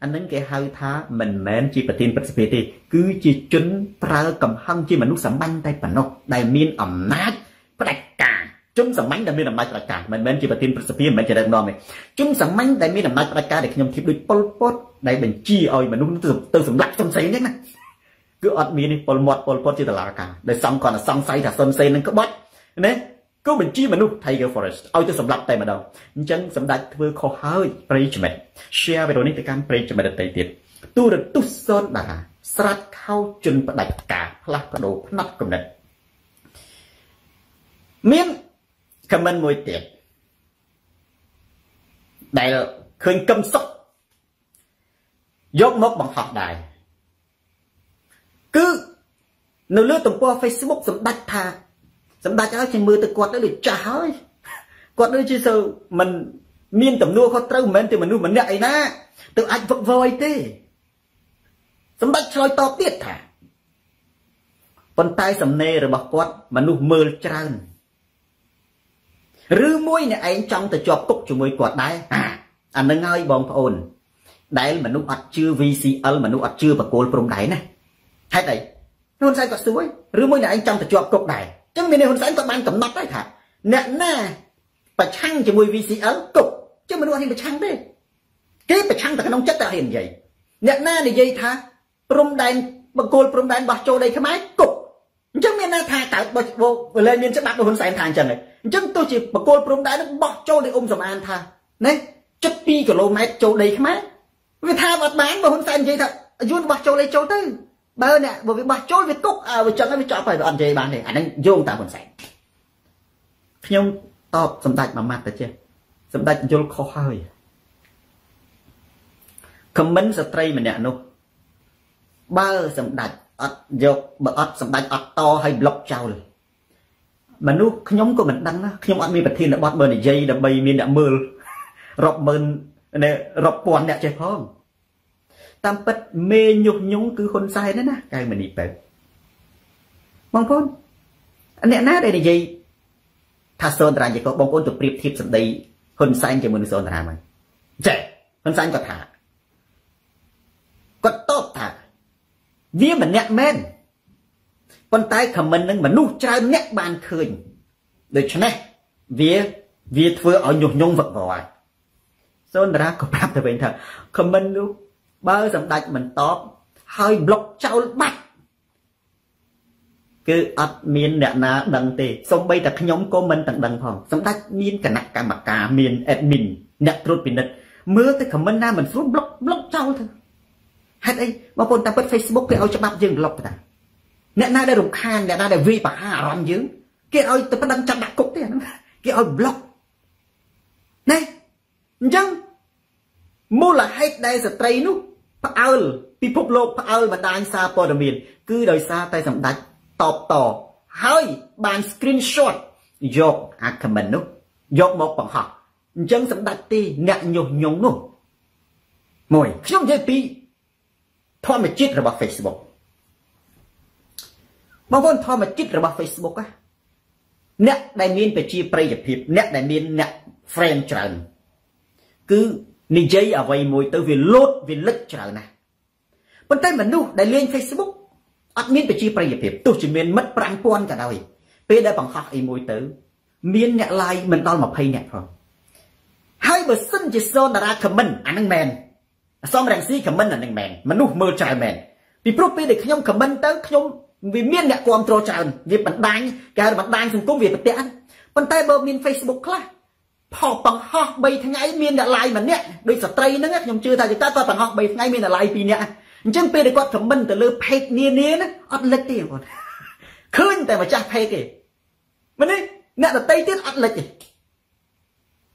អានឹងគេហៅថាមិនមែនជាប្រធានព្រឹទ្ធសភាទេគឺជាជនប្រើកំហឹងជាមនុស្សសាមញ្ញតែប៉ុណ្ណោះដែលមានអំណាចផ្ដាច់ការជនសាមញ្ញដែលមានអំណាចផ្ដាច់ការមិនមែនជាប្រធានព្រឹទ្ធសភាមិនមែនជាដឹកនាំទេជនសាមញ្ញដែលមានអំណាចផ្ដាច់ការដែលខ្ញុំធៀបដូចប៉ុលពតដែលបញ្ជាឲ្យមនុស្សទៅសម្លាប់សំសៃហ្នឹងណាគឺអត់មាននេះពលមាត់ពលពតជាតឡាការដែលសង្កត់សង្ស័យថាសុនសេននឹងក្បត់ណា ក៏បញ្ជាមនុស្ស Tiger Forest ឲ្យទៅសម្លាប់តែម្ដងអញ្ចឹងសម្ដេចធ្វើខុសហើយប្រិយមិត្ត share វីដេអូនេះទៅកាន់ប្រិយមិត្តដទៃទៀតទូរទស្សន៍សនតារាស្រាត់ខោជន់ផ្ដាច់ការផ្លាស់ប្ដូរផ្នែកកំណត់មាន comment មួយទៀតដែលឃើញកឹមសុខយកមកបង្ហោះដែរគឺនៅលើទំព័រ Facebook សម្ដេចថា សម្ដេចហើយជាមើលទៅគាត់ទៅដូចចាស់ហើយគាត់ដូចជាទៅមិនមានទំនួលខុសត្រូវមិនមែនតែមនុស្សម្នាក់អីណាទៅអាចវឹកវរអីទេសម្ដេចឆ្លើយតបទៀតថាប៉ុន្តែសំណេររបស់គាត់មនុស្សមើលច្រើនឬមួយអ្នកឯងចង់ទៅជាប់គុកជាមួយគាត់ដែរអានឹងហើយបងប្អូន ដែលមនុស្សអត់ជឿ VCL មនុស្សអត់ជឿបកគោលព្រំដែនណាហេតុអីហ៊ុនសែនក៏សួរឬមួយអ្នកឯងចង់ទៅជាប់គុកដែរអញ្ចឹងមានហ៊ុនសែនក៏បានកំណត់ដែរថាអ្នកណាប្រឆាំងជាមួយ VCL គុកចឹងមនុស្សអត់ហ៊ានប្រឆាំងទេគេប្រឆាំងតែក្នុងចិត្តតែហ៊ាននិយាយអ្នកណានិយាយថាព្រំដែនបង្គោលព្រំដែនបោះចូលដីខ្មែរគុកណាថាតើបើលែងមានច្បាប់របស់ហ៊ុនសែនថាអញ្ចឹងឯងអញ្ចឹងទោះជាបកគោលព្រំដែននឹងបោះចូលទៅអ៊ុំសំអានថាណាចិត្ត2គីឡូម៉ែត្រចូលដីខ្មែរវាថាអត់បានបើហ៊ុនសែននិយាយថាយួនបោះចូលលេចូលទៅ បើអ្នកបើវាបោះចូលវាទុកវាចឹងវាចប់ហើយវាអត់និយាយបានទេអាហ្នឹងយោងតាមហ៊ុនសែនខ្ញុំតបសម្ដេចមួយម៉ាត់ទៅចេះសម្ដេចយល់ខុសហើយខមមិនស្ត្រីម្នាក់នោះបើសម្ដេចអត់យកបើអត់សម្ដេចអត់តឲ្យប្លុកចោលមនុស្សខ្ញុំក៏មិនដឹងណាខ្ញុំអត់មានប្រធានបទបើនិយាយដើម្បីមានអ្នកមើលរាប់ម៉ឺនរាប់ពាន់អ្នកចេះផង តាមពិតមេញុះញង់គឺហ៊ុនសែនណាកៅមនីពេបងប្អូនអ្នកណាដែលនិយាយថាសូនតារានិយាយក៏បងប្អូនទៅប្រៀបធៀបសម្ដីហ៊ុនសែនជាមួយនឹងសូនតារាមកចេះហ៊ុនសែនក៏ថាគាត់តបថាវាម្នាក់មែនប៉ុន្តែខមមិននឹងមនុស្សច្រើនអ្នកបានឃើញដូច្នេះវាវាធ្វើឲ្យញុះញង់វឹកវរសូនតារាក៏ប្រាប់ទៅវិញថាខមមិននោះ បើសម្ដេចមិនតបហើយប្លុកចោលបាត់គឺអត់មានអ្នកណាដឹងទេសូម្បីតែខ្ញុំក៏មិនទាំងដឹងផងសម្ដេចមានគណៈកម្មការមាន admin អ្នកត្រួតពិនិត្យមើលទៅខមមិនណាមិនស្រួលប្លុកប្លុកចោលទៅហេតុអីបងប្អូនតាមពិត Facebook គេឲ្យច្បាប់យើងប្លុកតាអ្នកណាដែលរំខានអ្នកណាដែលវាយប្រហារអារម្មណ៍យើងគេឲ្យទៅប្តឹងចាប់ដាក់គុកទេហ្នឹងគេឲ្យប្លុកណែអញ្ចឹងមូលហេតុដែលស្ត្រីនោះ ផ្អើលពិភពលោកផ្អើលបណ្ដាញសារព័ត៌មានគឺដោយសារតែសម្ដេចតបតហើយបាន screenshot យកអា comment នោះយកមកបង្ហោះអញ្ចឹងសម្ដេចទីអ្នកញុះញង់នោះមួយខ្ញុំនិយាយពីធម្មជាតិរបស់ Facebook បងប្អូនធម្មជាតិរបស់ Facebook ណាអ្នកដែលមានប្រជាប្រិយភាពអ្នកដែលមានអ្នក friend ច្រើនគឺ និយាយអ្វីមួយទៅវាលោតវាលិចច្រើនណាស់ប៉ុន្តែមនុស្សដែលលេង Facebook អត់មានប្រជាប្រិយភាពទោះជាមានមិត្ត5000ក៏ដោយពេលដែលបង្ហោះអីមួយទៅ មានអ្នក like មិនដល់20អ្នកផងហើយបើសិនជាសូនតារា comment អានឹងមែនសំរងស៊ី comment អានឹងមែនមនុស្សមើលច្រើនមែនពីព្រោះពេលដែលខ្ញុំ comment ទៅខ្ញុំវាមានអ្នកគ្រប់គ្រងច្រើនវាបណ្ដាញគេហៅបណ្ដាញសង្គមវាប្រតិប៉ុន្តែបើមាន Facebook ខ្លះ ផុសបង្ហោះ3ថ្ងៃមានអ្នក like ម្នាក់ដូចស្ត្រីហ្នឹងខ្ញុំជឿថាគាត់គាត់បង្ហោះ3ថ្ងៃមានអ្នក like 2នាក់អញ្ចឹងពេលដែលគាត់ comment ទៅលើ page នានាណាអត់លិចទេបងឃើញតែម្ចាស់ page ទេមែនទេអ្នកដតីទៀតអត់លិចទេ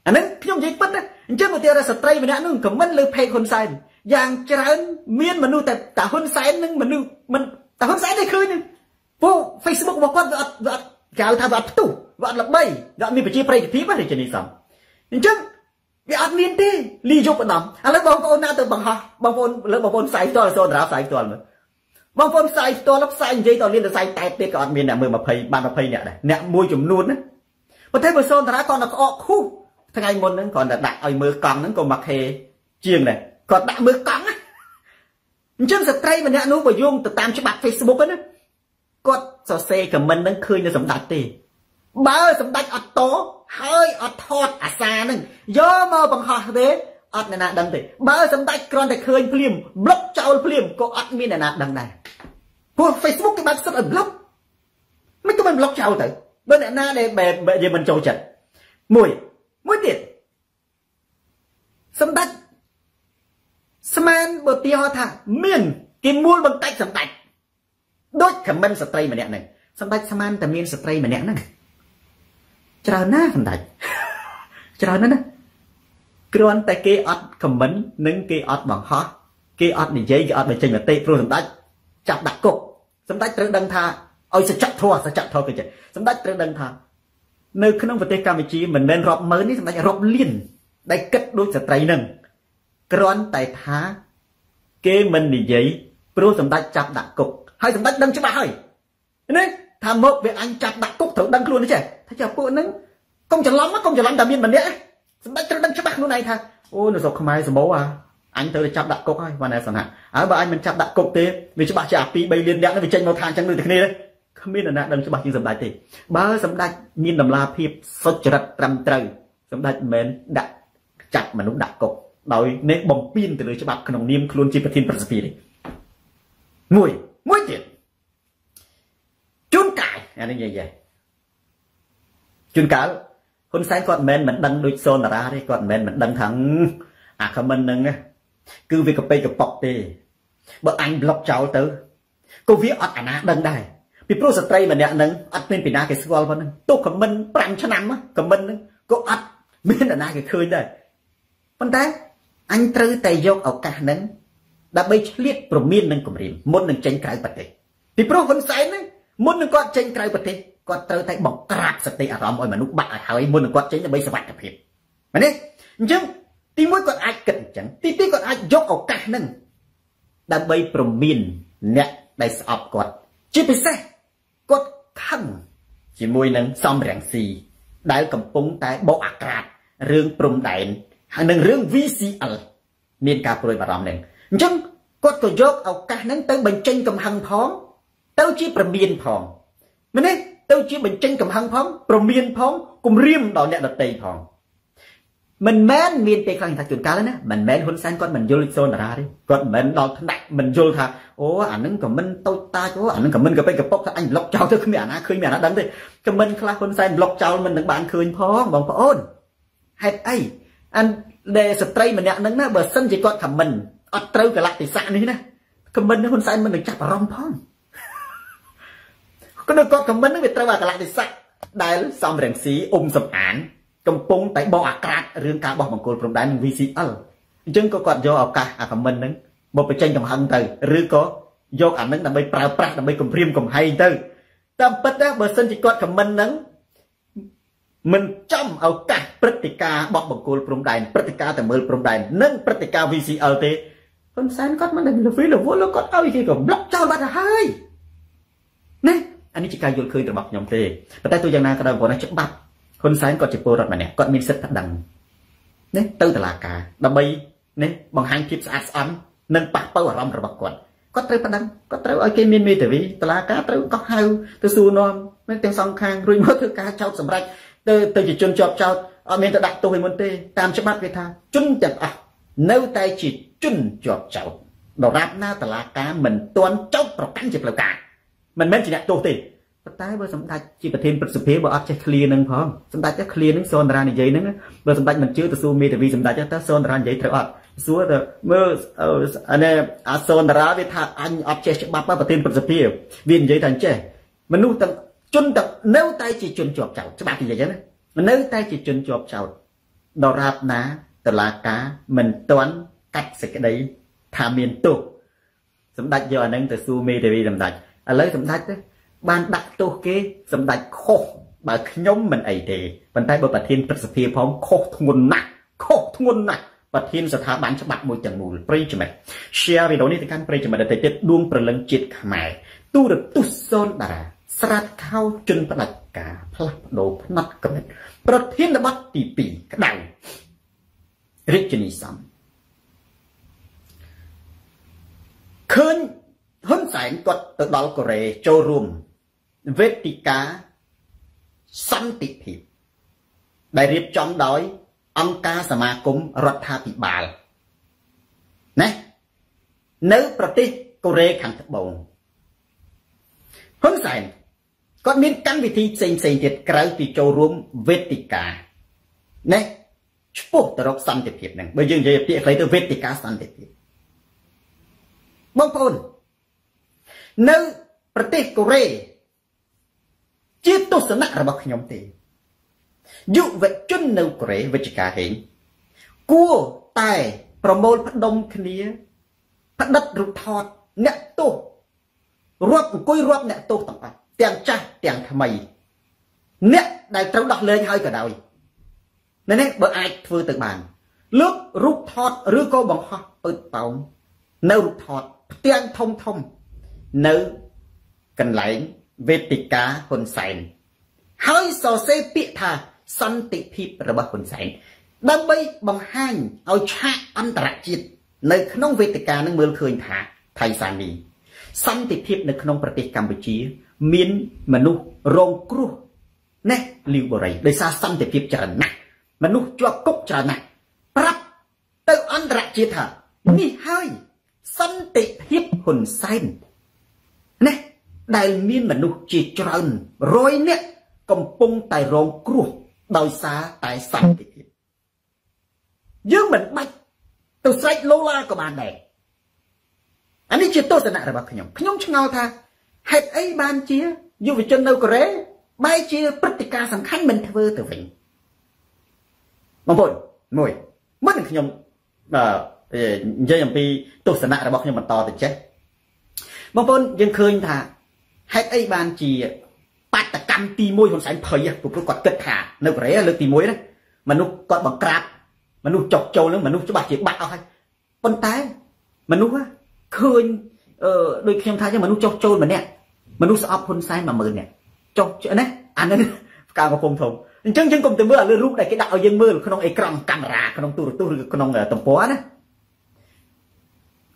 អាហ្នឹងខ្ញុំនិយាយពិតណាអញ្ចឹងឧទាហរណ៍ស្ត្រីម្នាក់នោះ comment លើ page ហ៊ុនសែនយ៉ាងច្រើនមានមនុស្សតែតាហ៊ុនសែននឹងមនុស្សមិនតាហ៊ុនសែនទេឃើញពួក Facebook របស់គាត់វាអត់វាអត់គេហៅថាវាអត់ផ្ទុះវាអត់ល្បីវាអត់មានប្រជាប្រិយភាពទេរាជនីសំ អញ្ចឹងវាអត់មានទេលីយុបដំឥឡូវបងប្អូនណាទៅបង្ហោះបងប្អូនលើបងប្អូនផ្សាយផ្ទាល់សូនតារាផ្សាយផ្ទាល់មើលបងប្អូនផ្សាយផ្ទាល់ផ្សាយនិយាយតលៀនទៅផ្សាយតែទៀតក៏អត់មានអ្នកមើល20បាន20អ្នកដែរអ្នកមួយចំនួនណាប៉ុន្តែបើសូនតារាគាត់ទៅក្អកខុសថ្ងៃមុនហ្នឹងគាត់តែដាក់ឲ្យមើលកង់ហ្នឹងក៏មកខេជាងដែរគាត់ដាក់មើលកង់ណាអញ្ចឹងស្ត្រីម្នាក់នោះបើយោងទៅតាមច្បាប់ Facebook ណាគាត់សរសេរខមមិនហ្នឹងឃើញនៅសម្ដេចទេ បើសម្ដេចអត់តហើយអត់ថតអាសាហ្នឹងយកមកបង្ហោះទេអត់អ្នកណាដឹងទេបើសម្ដេចគ្រាន់តែឃើញភ្លាមប្លុកចោលភ្លាមក៏អត់មានអ្នកណាដឹងដែរព្រោះ Facebook គេបានសិតឲ្យប្លុកមិនទៅមិនប្លុកចោលទៅបើអ្នកណាដែលនិយាយមិនចូលចិត្តមួយមួយទៀតសម្ដេចស្មានបើទីហោថាមានគេមូលបង្កាច់សម្ដេចដូចខមមិនស្ត្រីម្នាក់ហ្នឹងសម្ដេចស្មានតែមានស្ត្រីម្នាក់ហ្នឹង ច្រើនណាស់សម្ដេចច្រើនណាស់ណាគ្រាន់តែគេអត់ខមមិននិងគេអត់បង្ហោះគេអត់និយាយគេអត់បញ្ចេញមតិព្រោះសម្ដេចចាប់ដាក់គុកសម្ដេចត្រូវដឹងថាឲ្យសច្ចធម៌សច្ចធម៌គេចេះសម្ដេចត្រូវដឹងថានៅក្នុងប្រទេសកម្ពុជាមិនមែនរាប់ម៉ឺននេះសម្ដេចរាប់លានដែលគិតដូចស្ត្រីនឹងគ្រាន់តែថាគេមិននិយាយព្រោះសម្ដេចចាប់ដាក់គុកហើយសម្ដេចដឹងច្បាស់ហើយណាថាមកវាអញចាប់ដាក់គុកត្រូវដឹងខ្លួននេះចេះថាចាពួកហ្នឹង កុំច្រឡំកុំច្រឡំតែមានម្នាក់សម្ដេចត្រូវដឹងច្បាស់ខ្លួនឯងថាអូនៅស្រុកខ្មែរសម្បូរអាអញត្រូវតែចាប់ដាក់គុកហើយបានតែសង្ហាហើយបើអញមិនចាប់ដាក់គុកទេវាច្បាស់ជាអា2 3លានអ្នកនេះវាចេញមកថាអញ្ចឹងដូចតែគ្នាទេគ្មានអ្នកណាដឹងច្បាស់ជាងសម្ដេចទេបើសម្ដេចមានតម្លាភាពសុចរិតត្រឹមត្រូវសម្ដេចមិនមែនដាក់ចាប់មនុស្សដាក់គុកដោយនេះបំពេញទៅលើច្បាប់ក្នុងនាមខ្លួនជាប្រធានប្រសិទ្ធិទេមួយមួយទៀតជួនកាលអានេះនិយាយជួនកាល ហ៊ុនសែនគាត់មិនមែនមិនដឹងដូចសូនតារាទេគាត់មិនមែនមិនដឹងថាអាខមមិនហ្នឹងគឺវាកពេកកប៉ុកទេបើអញប្លុកចោលទៅក៏វាអត់អាណាដឹងដែរពីព្រោះស្ត្រីម្នាក់ហ្នឹងអត់មានពីណាគេស្គាល់ប៉ុណ្ណឹងទោះខមមិន5ឆ្នាំខមមិនហ្នឹងក៏អត់មានអាណាគេឃើញដែរប៉ុន្តែអញត្រូវតែយកឱកាសហ្នឹងដើម្បីឆ្លៀតប្រមាននឹងគម្រាមមុននឹងចេញក្រៅប្រទេសពីព្រោះហ៊ុនសែនហ្នឹងមុននឹងគាត់ចេញក្រៅប្រទេស គាត់ត្រូវតែបង្ក្រាបសតិអារម្មណ៍ឲ្យមនុស្សបាក់ឲ្យហើយមុននឹងគាត់ចេញដើម្បីសុវត្ថិភាពមែនទេអញ្ចឹងទីមួយគាត់អាចគិតអញ្ចឹងទីពីរគាត់អាចយកឱកាសហ្នឹងដើម្បីប្រមានអ្នកដែលស្អប់គាត់ជាពិសេសគាត់ខឹងជាមួយនឹងសំរងស៊ីដែលកំពុងតែបោកអាក្រាតរឿងព្រំដែនហើយនឹងរឿង VCL មានការព្រួយបារម្ភនឹងអញ្ចឹងគាត់ក៏យកឱកាសហ្នឹងទៅបញ្ចេញកំហឹងផង ទៅជាប្រមានផងមែនទេ ទៅជាបញ្ចេញកំហឹងផងប្រមានផងគំរាមដល់អ្នកដតីផងមិនមែនមានពេលខ្លះថាជួនកាលណាមិនមែនហ៊ុនសែនគាត់មិនយល់សូនតារាទេគាត់មិនមែនដល់ថ្នាក់មិនយល់ថាអូអានឹងក៏មិនតូចតាចអូអានឹងក៏មិនក៏ពេកកប៉ុកថាអញប្លុកចោលទៅគ្មានអាណាឃើញមានអាណាដឹងទេក៏មិនខ្លះហ៊ុនសែនប្លុកចោលមិននឹងបានឃើញផងបងប្អូនហេតុអីអានដែលស្ត្រីម្នាក់ហ្នឹងណាបើសិនជាគាត់ខមមិនអត់ត្រូវកលៈទេសៈនេះណាខមមិនហ៊ុនសែនមិននឹងចាប់អារម្មណ៍ផង គាត់គាត់ខមមិនហ្នឹងវាត្រូវអាកលៈទេសៈដែលសំរងស៊ីអ៊ុំសំអាន កំពុងតែបោះអាក្រាតរឿងការបោះបង្គោលព្រំដែននឹង VCL អញ្ចឹងក៏គាត់យកឱកាសអាខមមិនហ្នឹងមកបញ្ចេញកំហឹងទៅឬក៏យកអានឹងដើម្បីប្រើប្រាស់ដើម្បីគំរាមកំហែងទៅតាមពិតណាបើសិនជាគាត់ខមមិនហ្នឹងមិនចំឱកាសព្រឹត្តិការណ៍បោះបង្គោលព្រំដែនព្រឹត្តិការណ៍តែមើលព្រំដែននិងព្រឹត្តិការណ៍ VCL ទេហ៊ុនសែនគាត់មិនដែលលវីលវល់គាត់ឲ្យគេក៏ប្លុកចោលបាត់ទៅហើយណា អានេះជាការយល់ឃើញរបស់ខ្ញុំទេប៉ុន្តែទោះយ៉ាងណាក៏ដោយបងប្អូនច្បាប់ហ៊ុនសែនគាត់ជាពលរដ្ឋម្នាក់គាត់មានសិទ្ធិប្តឹងណាទៅតុលាការដើម្បីណាបង្ហាញភាពស្អាតស្អំនិងប៉ះប៉ូវអារម្មណ៍របស់គាត់គាត់ត្រូវប្តឹងគាត់ត្រូវឲ្យគេមានមេធាវីតុលាការត្រូវកោះហៅទៅសួរនាំមានទាំងសងខាងរួចមកធ្វើការចោទសម្រេចទៅទៅជាជនជាប់ចោទអត់មានទៅដាក់ទោសឲ្យមុនទេតាមច្បាប់គេថាជនទាំងអស់នៅតែជាជនជាប់ចោទដរាបណាតុលាការមិនទាន់ចោទប្រកាន់ជាផ្លូវការ មិនមែនជាអ្នកទោសទេប៉ុន្តែបើសម្ដេចជាប្រធានព្រឹទ្ធសភាបើអត់ចេះឃ្លានឹងផងសម្ដេចទៅឃ្លានឹងសូនតារានិយាយហ្នឹងបើសម្ដេចមិនជឿទៅសួរមេធាវីសម្ដេចទៅសូនតារានិយាយត្រូវអត់សួរទៅមើលអានេះអាសូនតារាវាថាអញអត់ចេះច្បាប់ប្រធានព្រឹទ្ធសភាវានិយាយថាអញ្ចេះមនុស្សទាំងជនទាំងនៅតែជាជនជាប់ចោតច្បាប់និយាយចឹងណានៅតែជាជនជាប់ចោតដរាបណាតឡាការមិនទាន់កាត់សេចក្តីថាមានទោសសម្ដេចយកអានឹងទៅសួរមេធាវីសម្ដេច ឥឡូវសម្ដេចទៅបានដាក់ទោសគេសម្ដេចខុសបើខ្ញុំមិនអីទេប៉ុន្តែបើប្រធានព្រឹទ្ធសភាផងខុសធ្ងន់ណាស់ខុសធ្ងន់ណាស់ប្រធានស្ថាប័នច្បាប់មួយទាំងមូលប្រិយមិត្ត share វីដេអូនេះទៅកាន់ប្រិយមិត្តទៅទៀតដួងប្រលឹងជាតិខ្មែរទូរទស្សន៍សូនតារាស្រាត់ខោជន់ផ្ដាច់ការផ្លាស់ប្ដូរផ្នែកកំណត់ប្រធានបទទី2ក្តៅរាជនីសំឃើញ ហ៊ុនសែនគាត់ទៅដល់កូរ៉េចូលរួមវេទិកាសន្តិភាពដែលរៀបចំដោយ អង្គការសមាគមរដ្ឋាភិបាលណានៅប្រទេសកូរ៉េខាងត្បូងហ៊ុនសែនគាត់មានកម្មវិធីផ្សេងផ្សេងទៀតក្រៅពីចូលរួមវេទិកាណាឆ្ពោះទៅរកសន្តិភាពហ្នឹងបើយើងនិយាយពាក្យខ្លីទៅវេទិកាសន្តិភាពបងប្អូន នៅប្រទេសកូរ៉េជាទស្សនៈរបស់ខ្ញុំទេយុវជននៅកូរ៉េវិជ្ជការហេងគួរតែប្រមូលផ្ដុំគ្នាផ្ដិតរូបថតអ្នកទោសរាប់អង្គុយរាប់អ្នកទោសទាំងអស់ទាំងចាស់ទាំងថ្មី អ្នកដែលត្រូវដោះលែងហើយក៏ដោយនៅនេះបើអាចធ្វើទៅបានលើករូបថតឬក៏បង្ហោះពើតប៉ោងនៅរូបថតផ្ទាំងធំធំ នៅកន្លែងវេទិកាហ៊ុនសែនហើយសរសេរពាក្យថាសន្តិភាពរបស់ហ៊ុនសែនដើម្បីបង្ហាញឲ្យឆាកអន្តរជាតិនៅក្នុងវេទិកានឹងមើលឃើញថាថៃសានីសន្តិភាពនៅក្នុងប្រទេសកម្ពុជា មានមនុស្សរងគ្រោះណេះលីវបរិយដោយសារសន្តិភាពច្រើនណាស់មនុស្សជាប់គុកច្រើនណាស់ប្រាប់ទៅអន្តរជាតិថានេះហើយសន្តិភាពហ៊ុនសែន ណាដែលមានមនុស្សជាច្រើនរយនាក់កំពុងតែរងគ្រោះដោយសារតែសន្តិភាពយើងមិនបាច់ទៅស្រែកឡូឡាក៏បានដែរអានេះជាទស្សនៈរបស់ខ្ញុំខ្ញុំឆ្ងល់ថាហេតុអីបានជាយុវជននៅកូរ៉េបែរជាព្រឹត្តិការណ៍សំខាន់មិនធ្វើទៅវិញបងប្អូនមួយមិនខ្ញុំបាទនិយាយអំពីទស្សនៈរបស់ខ្ញុំបន្តទៅចេះ បងប្អូនយើងឃើញថាហេតុអីបានជាបាតកម្មទី1ហ៊ុនសែនភ័យព្រោះគាត់គិតថានៅកូរ៉េលើកទី1ណាមនុស្សគាត់បង្ក្រាបមនុស្សចុកចូលនឹងមនុស្សច្បាស់ជាបាត់អស់ហើយប៉ុន្តែមនុស្សឃើញអឺដូចខ្ញុំថាចឹងមនុស្សចុះចូលម្នាក់មនុស្សស្អប់ហ៊ុនសែន10000នាក់ចុះណាអានេះការកំពុងធំអញ្ចឹងយើងកុំទៅមើលលើរូបដែលគេដាក់ឲ្យយើងមើលក្នុងអេក្រង់កាមេរ៉ាក្នុងទូរទស្សន៍ឬក្នុងទំព័រណា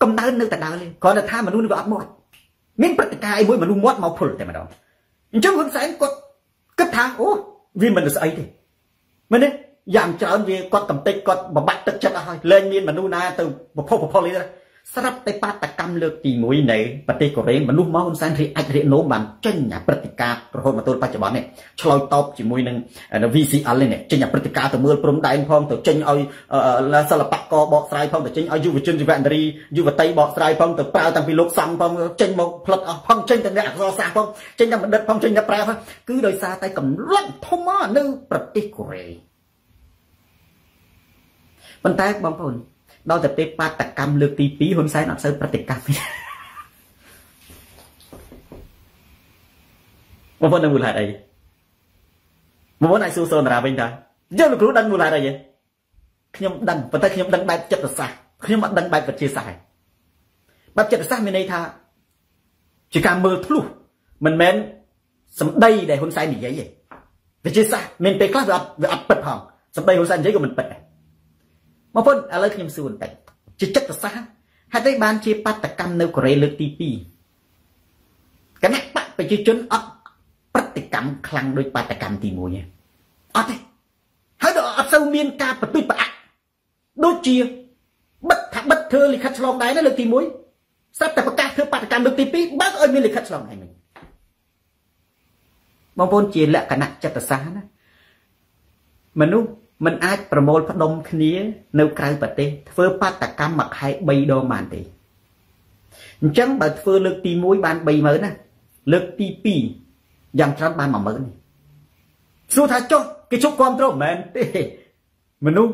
កំដៅនៅតែដើរលេគ្រាន់តែថាមនុស្សនេះវាអត់មាត់ មានព្រឹត្តិការណ៍អីមួយមនុស្សមាត់មកភុលតែម្ដងអញ្ចឹងហ៊ុនសែនគាត់គិតថាអូវាមិនស្អីទេមែនទេយ៉ាងច្រើនវាគាត់កំតិចគាត់បបាក់ទឹកចិត្តអស់ហើយលែងមានមនុស្សណាទៅប្រភពប្រផលនេះ ស្រាប់តែបាតកម្មលើកទី1នៃប្រទេសកូរ៉េមនុស្សមកហ៊ុនសែនរីអាចរៀកនោមបានចេញអាព្រឹត្តិការណ៍រហូតមកទល់បច្ចុប្បន្ននេះឆ្លើយតបជាមួយនឹង VCL នេះចេញអាព្រឹត្តិការណ៍ទៅមើលព្រំដែនផងទៅចេញឲ្យសិល្បករបកស្រាយផងទៅចេញឲ្យយុវជនយុវនារីយុវតីបកស្រាយផងទៅប្រើតាំងពីលោកសំផងចេញមកផ្លិតអស់ផងចេញទាំងអ្នកអក្សរសាស្ត្រផងចេញទាំងបណ្ឌិតផងចេញទាំងប្រើផងគឺដោយសារតែកំឡុងធំមកនៅប្រទេសកូរ៉េប៉ុន្តែបងប្អូន ដល់តែពេលបាតកម្មលើកទី2ហ៊ុនសែនអត់សូវប្រតិកម្មទេបងប្អូនដឹងមូលហេតុអីបងប្អូនអាចសួរសូនតារាវិញថាយើងលោកគ្រូដឹងមូលហេតុអីទេខ្ញុំដឹងប៉ុន្តែខ្ញុំដឹងបែបចិត្តសាស្ត្រខ្ញុំអត់ដឹងបែបវិទ្យាសាស្ត្របែបចិត្តសាស្ត្រមានន័យថា ជាការមើលធ្លុះមិនមែនសម្ដីដែលហ៊ុនសែននិយាយទេវិទ្យាសាស្ត្រមានពេលខ្លះវាអត់វាអត់ពិតផងសម្ដីហ៊ុនសែននិយាយក៏មិនពិតដែរ បងប្អូនឥឡូវខ្ញុំសួរបន្តិចជាចិត្តសាស្ត្រហេតុអីបានជាបាតកម្មនៅកូរ៉េលើកទី2គណៈបកប្រជាជនអត់ប្រតិកម្មខ្លាំងដូចបាតកម្មទី1ទេអត់ទេហើយដល់អត់សូវមានការបន្ទុយប្រអាក់ដូចជាបិទថាបិទធ្វើលិខិតឆ្លងដែនលើកទី1ស្រាប់តែប្រកាសធ្វើបាតកម្មលើកទី2បើកឲ្យមានលិខិតឆ្លងដែនវិញបងប្អូនជាលក្ខណៈចិត្តសាស្ត្រណាមនុស្ស មិនអាចប្រមូលផ្ដុំគ្នា នៅក្រៅប្រទេស ធ្វើបាតកម្មមួយខែ3ដងបានទេអញ្ចឹងបើធ្វើលើកទី1បាន30000ណាលើកទី2យ៉ាងច្រើនបាន10000សួរថាចុះគេជប់គ្រប់គ្រងមិនមែនទេមនុស្ស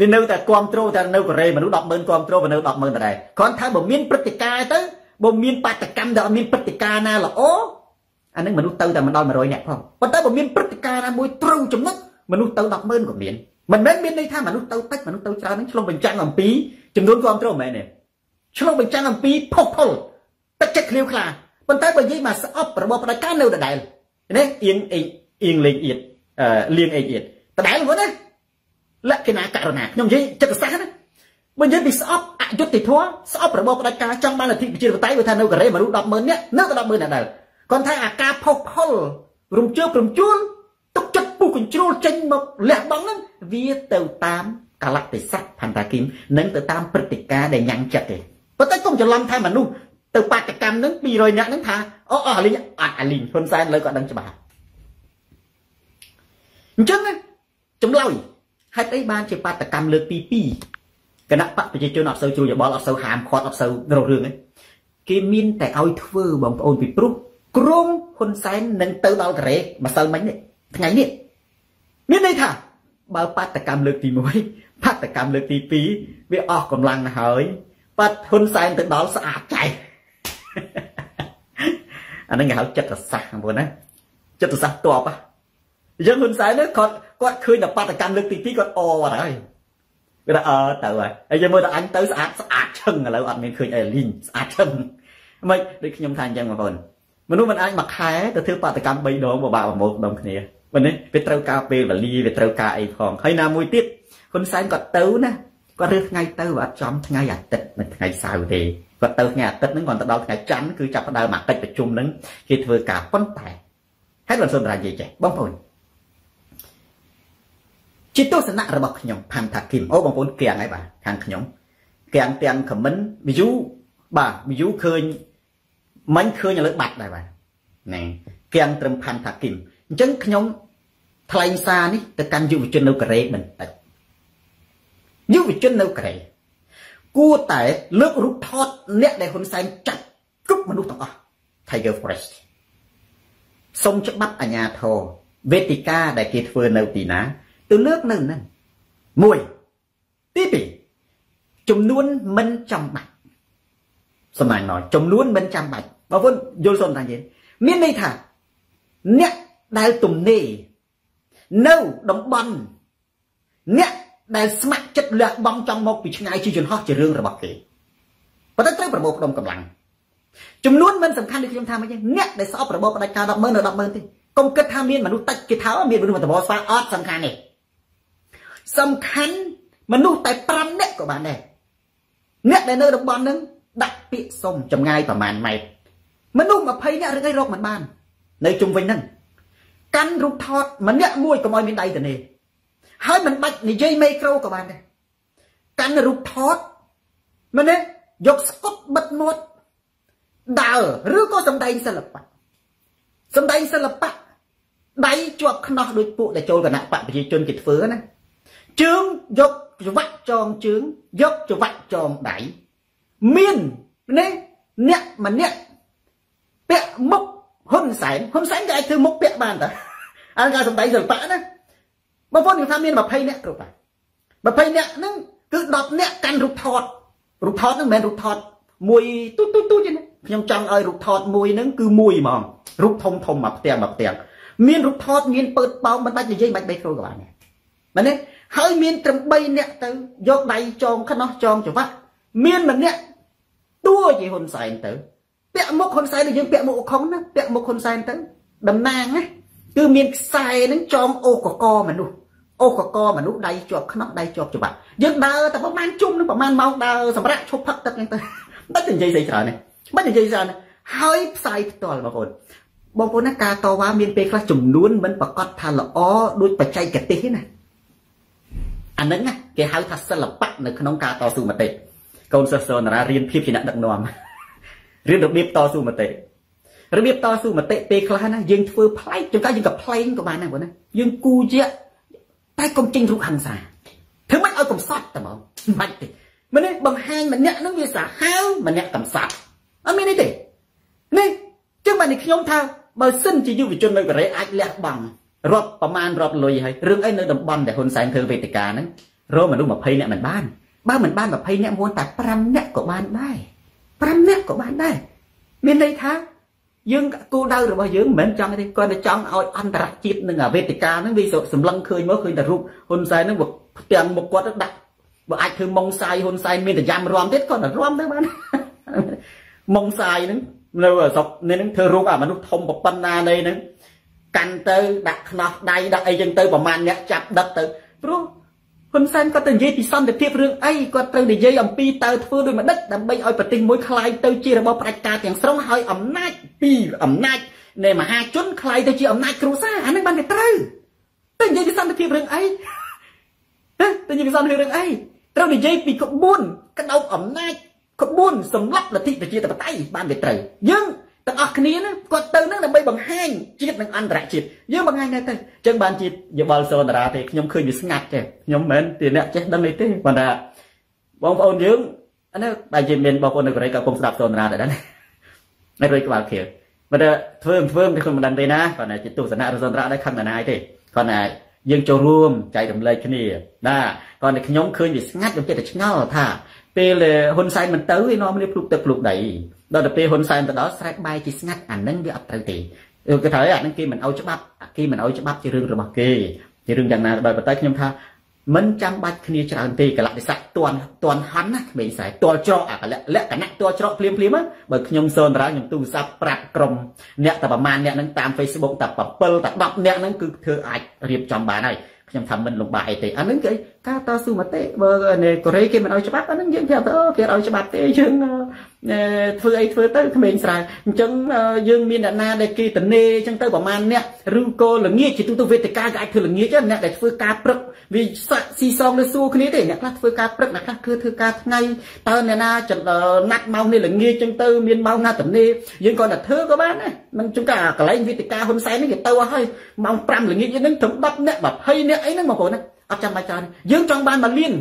វានៅតែគ្រប់គ្រងតែនៅកូរ៉េមនុស្ស100000គ្រប់គ្រងវានៅ100000ដដែលគ្រាន់តែបើមានព្រឹត្តិការណ៍ទៅបើមានបាតកម្មដែលអត់មានព្រឹត្តិការណ៍ណាល្អអានឹងមនុស្សទៅតែមិនដល់100នាក់ផងប៉ុន្តែបើមានព្រឹត្តិការណ៍ណាមួយត្រូវចំណុច មនុស្សទៅ100000ក៏មានមិនមែនមានន័យថាមនុស្សទៅតិចមនុស្សទៅច្រើននឹងឆ្លុះបញ្ចាំងអំពីចំនួនគ្រប់គ្រងមែនទេឆ្លុះបញ្ចាំងអំពីផុសផុលទឹកចិត្តឃ្លាវខ្លាប៉ុន្តែបើនិយាយមកស្អប់របស់ផ្ដាច់ការនៅដដែលនេះអៀងអៀងអៀងលេងអៀតអឺលៀងអេកអៀតដដែលហ្នឹងណាលក្ខណៈករណាខ្ញុំនិយាយចិត្តសាស្ត្រណាបើនិយាយពីស្អប់អយុត្តិធម៌ស្អប់របបផ្ដាច់ការចង់បានលទ្ធិប្រជាធិបតេយ្យវាថានៅកូរ៉េមនុស្ស100000នាក់នៅតែ100000នាក់ដែរគាត់ថាអាការផុសផុលរំជើបរំជួលទុកចិត្ត ពុះកញ្ជ្រោលចេញមកលះបង់ហ្នឹងវាទៅតាមកលៈទេសៈផន្តាគីមនិងទៅតាមព្រឹត្តិការណ៍ដែលញ៉ាំងចិត្តទេប៉ុន្តែកុំច្រឡំថាមនុស្សទៅបាតកម្មហ្នឹង200នាក់ហ្នឹងថាអូអស់អាលីងអត់អាលីងហ៊ុនសែនលើក៏ដឹងច្បាស់អញ្ចឹងចម្លើយហេតុអីបានជាបាតកម្មលើកទី2គណៈបកប្រជាជនអត់សូវជួយយោបល់អត់សូវហាមឃាត់អត់សូវរករឿងទេគេមានតែឲ្យធ្វើបងប្អូនពីព្រោះក្រុងហ៊ុនសែននឹងទៅដល់កូរ៉េម្សិលមិញនេះថ្ងៃនេះ មានន័យថាបើបាតកម្មលើកទី1បាតកម្មលើកទី2វាអស់កម្លាំងហើយបាត់ហ៊ុនសែនទៅដល់ស្អាតចៃអាហ្នឹងគេហៅចិត្តសាស្ត្របងប្អូនណាចិត្តសាស្ត្រតបអញ្ចឹងហ៊ុនសែនគាត់គាត់ឃើញតែបាតកម្មលើកទី2គាត់អអត់ហើយគាត់អើទៅហើយហើយយើងមើលតែអញទៅស្អាតស្អាតឈឹងឥឡូវអត់មានឃើញអីលីងស្អាតឈឹងមិនដូចខ្ញុំថាអញ្ចឹងបងប្អូនមនុស្សមិនអាចមួយខែទៅធ្វើបាតកម្ម3ដងបបាក់ប្រមូលដងគ្នា បើនេះវាត្រូវការពេលវេលាវាត្រូវការអីផងហើយណាមួយទៀតហ៊ុនសែនគាត់ទៅណាគាត់រើសថ្ងៃទៅអត់ចំថ្ងៃអាទិត្យមិនថ្ងៃសៅរ៍ទេគាត់ទៅថ្ងៃអាទិត្យហ្នឹងគាត់ទៅដល់ថ្ងៃច័ន្ទគឺចាប់ផ្ដើមអាកិច្ចប្រជុំហ្នឹងគេធ្វើការប៉ុន្តែហេតុមិនសុនរានិយាយចេះបងប្អូនជាទស្សនៈរបស់ខ្ញុំផាន់ថាគីមអូបងប្អូនគៀងហើយបាទខាងខ្ញុំគៀងទាំងខមមិន view បាទ view ឃើញមិញឃើញឥឡូវបាត់ដែរបាទហ្នឹងគៀងត្រឹមផាន់ថាគីម អញ្ចឹងខ្ញុំថ្លែងសារនេះទៅកាន់យុវជននៅកូរ៉េបន្តិចយុវជននៅកូរ៉េគួរតែលើករូបថតអ្នកដែលហ៊ុនសែនចាត់គ្រប់មនុស្សទាំងអស់ Tiger Forest សុំច្បាប់អាជ្ញាធរវេទិកាដែលគេធ្វើនៅទីណា ទៅលើកនៅហ្នឹងមួយទី2ចំនួនមិនចាំបាច់សំណាញ់មកចំនួនមិនចាំបាច់បងប្អូនយល់សុំតានិយាយមានន័យថា អ្នក ដែលទំនេរនៅតំបន់អ្នកដែលស្ម័គ្រចិត្តលះបង់ចង់មកពីឆ្ងាយជាយន្តហោះជារឿងរបស់គេប៉ុន្តែត្រូវប្រមូលផ្ដុំកម្លាំងចំនួនមិនសំខាន់ដូចខ្ញុំថាមកអ្នកដែលស្អប់របបផ្ដាច់ការ100000នៅ100000ទេកុំគិតថាមានមនុស្សតិចគេថាមានមនុស្សមកតបស្វាអត់សំខាន់ទេសំខាន់មនុស្សតែ5នាក់ក៏បានដែរអ្នកដែលនៅតំបន់ហ្នឹងដាក់ពាក្យសុំចម្ងាយប្រមាណម៉ែត្រមនុស្ស20នាក់ឬអីរកមិនបាន នៅជុំវិញហ្នឹង កាន់រូបថតម្នាក់មួយកុំឲ្យមានដៃទៅនេះហើយមិនបាច់និយាយមេក្រូក៏បានដែរកាន់រូបថតមែនទេយកស្កុតបិទមាត់ដើរឬក៏សំដែងសិល្បៈសំដែងសិល្បៈដៃជាប់ខ្នោះដោយពួកដែលចូលគណៈបកប្រជាជនគេធ្វើណាជើងយកច្វាក់ចងជើងយកច្វាក់ចងដៃមាននេះអ្នកម្នាក់ពាក់មុខ ហ៊ុនសែនហ៊ុនសែនក៏អាចធ្វើមុខពាក់បានតាអាការសំដែងសិល្បៈណាបងប្អូនខ្ញុំថាមាន20នាក់គ្រប់ហើយ20នាក់ហ្នឹងគឺ10នាក់កាន់រូបថតរូបថតហ្នឹងមិនមែនរូបថតមួយទូទូទូទេខ្ញុំចង់ឲ្យរូបថតមួយហ្នឹងគឺមួយហ្មងរូបធំធំមកផ្ទាំងមកផ្ទាំងមានរូបថតមានពើតបោងមិនបាច់និយាយមិនបាច់បេក្រូក៏បានដែរមែនទេហើយមានត្រឹម3នាក់ទៅយកដៃចងខ្នោះចងច្រវាក់មានម្នាក់តួជាហ៊ុនសែនទៅ ពាក់មុខហ៊ុនសែនដូចយើងពាក់មុខអុខុងណាពាក់មុខហ៊ុនសែនទៅតំណាងណាគឺមានខ្សែនឹងចងអូកកមនុស្សអូកកមនុស្សដៃជាប់ខ្នោះដៃជាប់ច្បាប់យើងដើរតែប្រហែលជុំនឹងប្រហែលម៉ោងដើរសម្រាប់ឈប់ផឹកទឹកហ្នឹងទៅមិននិយាយស្អីច្រើនទេមិននិយាយច្រើនហើយផ្សាយផ្ទាល់បងប្អូនបងប្អូនណាការតវ៉ាមានពេលខ្លះចំនួនមិនប្រកាសថាល្អដូចបច្ចេកទេសទេណាអាហ្នឹងណាគេហៅថាសិល្បៈនៅក្នុងការតស៊ូមតិកូនសិស្សសនារារៀនភាពជាអ្នកដឹកនាំ រៀនរបៀបតស៊ូមតិរបៀបតស៊ូមតិពេលខ្លះណាយើងធ្វើប្លែកចង្កាយើងក៏ប្លែងក៏បានដែរបងណាយើងគូជាតែកុំចេញរូបហង្សាធ្វើម៉េចឲ្យកំសត់តែហ្មងមិនបាច់ទេមិនទេបង្ហាញម្នាក់ហ្នឹងវាសាហាវម្នាក់កំសត់អត់មានទេនេះចឹងបានខ្ញុំថាបើសិនជាយុវជននៅកូរ៉េអាចលះបង់រាប់ប្រមាណរាប់លុយហើយរឿងអីនៅតំបន់ដែលហ៊ុនសែនធ្វើវេទិកាហ្នឹងរកមនុស្ស20នាក់មិនបានបើមិនបាន20នាក់មួនតែ5នាក់ក៏បានដែរ 5នាក់ក៏បានដែរមានន័យថាយើងគោលដៅរបស់យើងមិនមែនចង់ទេគាត់តែចង់ឲ្យអន្តរជាតិនឹងអាវេទិកាហ្នឹងវាសម្លឹងឃើញមកឃើញតែរូបហ៊ុនសែនហ្នឹងផ្ទាំងមុខគាត់ដាក់បើអាចធ្វើម៉ុងសាយហ៊ុនសែនមានតែយ៉ាំរំទៀតគាត់តែរំទៅបានម៉ុងសាយហ្នឹងនៅស្រុកនេះហ្នឹងធ្វើរូបអាមនុស្សធំប៉ុណ្ណានៃហ្នឹងកាន់ទៅដាក់ខ្នោះដៃដាក់អីចឹងទៅប្រហែលអ្នកចាប់ដឹកទៅព្រោះ ហ៊ុនសែនគាត់ទៅនិយាយពីសន្តិភាពរឿងអីគាត់ត្រូវនិយាយអំពីតើធ្វើដោយម្ដេចដើម្បីឲ្យប្រទេសមួយคลายទៅជារបបផ្ដាច់ការទាំងស្រុងហើយអំណាចពីអំណាចនៃមហាជនคลายទៅជាអំណាចគ្រួសារអានឹងបានតែត្រូវទៅនិយាយពីសន្តិភាពរឿងអីទៅនិយាយពីសន្តិភាពរឿងអីត្រូវនិយាយពីក្បួនក្តោបអំណាចក្បួនសម្លាប់លទ្ធិប្រជាធិបតេយ្យបានតែត្រូវយើង ទាំងអស់គ្នាហ្នឹងគាត់ទៅហ្នឹងដើម្បីបង្ហាញជាតិនិងអន្តរជាតិយើងបង្ហាញដែរទៅអញ្ចឹងបានជាតិយោបល់សនរាទេខ្ញុំឃើញវាស្ងាត់ទេខ្ញុំមិនមែនជាអ្នកចេះដឹងអីទេប៉ុន្តែបងប្អូនយើងអានេះបែរជាមានបងប្អូននៅកូរ៉េក៏ពុំស្ដាប់សនរាដែរដែរហើយរួយក្បាលខៀវបើតែធ្វើធ្វើតែខ្ញុំមិនដឹងទេណាគាត់ថាជាទស្សនៈរសនរាដែរខឹងណាយទេគាត់ថាយើងចូលរួមចែករំលែកគ្នាណាគាត់តែខ្ញុំឃើញវាស្ងាត់ខ្ញុំចិត្តតែឆ្ងល់ថា ពេលហ៊ុនសែនមិនទៅឯនាំគ្នាភ្លុកទឹកភ្លុកដីដល់ទៅពេលហ៊ុនសែនទៅដល់ស្រែកបាយជាស្ងាត់អានឹងវាអត់ត្រូវទេគេថាអានឹងគេមិនឲ្យច្បាប់គេមិនឲ្យច្បាប់ជារឿងរបស់គេជារឿងយ៉ាងណាក៏ដោយប៉ុន្តែខ្ញុំថាមិនចាំបាច់គ្នាច្រើនទេកលៈទេសៈតន់តន់ហាន់ណាក្មេងស្រីតល់ច្រកអាកលៈលក្ខណៈតល់ច្រកភ្លាមភ្លាមបើខ្ញុំសូនតារាខ្ញុំទូរស័ព្ទប្រាប់ក្រុមអ្នកតែប្រហែលអ្នកហ្នឹងតាម Facebook តែ7តែ10អ្នកហ្នឹងគឺធ្វើអាចរៀបចំបានហើយខ្ញុំថាមិនលំបាកអីទេអាហ្នឹងគឺការតស៊ូមតិបើនៅកូរ៉េគេមិនឲ្យច្បាប់អាហ្នឹងយើងប្រាប់ទៅគេឲ្យច្បាប់ទេយើងធ្វើអីធ្វើទៅក្មេងស្រាវអញ្ចឹងយើងមានអ្នកណាដែលគេតនេអញ្ចឹងទៅប្រហែលអ្នកឬក៏ល្ងាចជាទូទៅវេទិកាក៏អាចធ្វើល្ងាចអ្នកដែលធ្វើការព្រឹកវាសាក់ស៊ីសងលើសួរគ្នាទេអ្នកខ្លះធ្វើការព្រឹកអ្នកខ្លះគឺធ្វើការថ្ងៃតើអ្នកណាណាត់ម៉ោងនេះល្ងាចអញ្ចឹងទៅមានម៉ោងណាតនេយើងគាត់តែធ្វើក៏បានដែរមិនជុំកាកន្លែងវេទិកាហ៊ុនសែននេះគេទៅអស់ហើយម៉ោង5ល្ងាចហ្នឹងត្រឹម10អ្នក20អ្នកអីហ្នឹងបងប្អូនណា អត់ចាំបាច់ច្រើនយើងចង់បានមួយលាន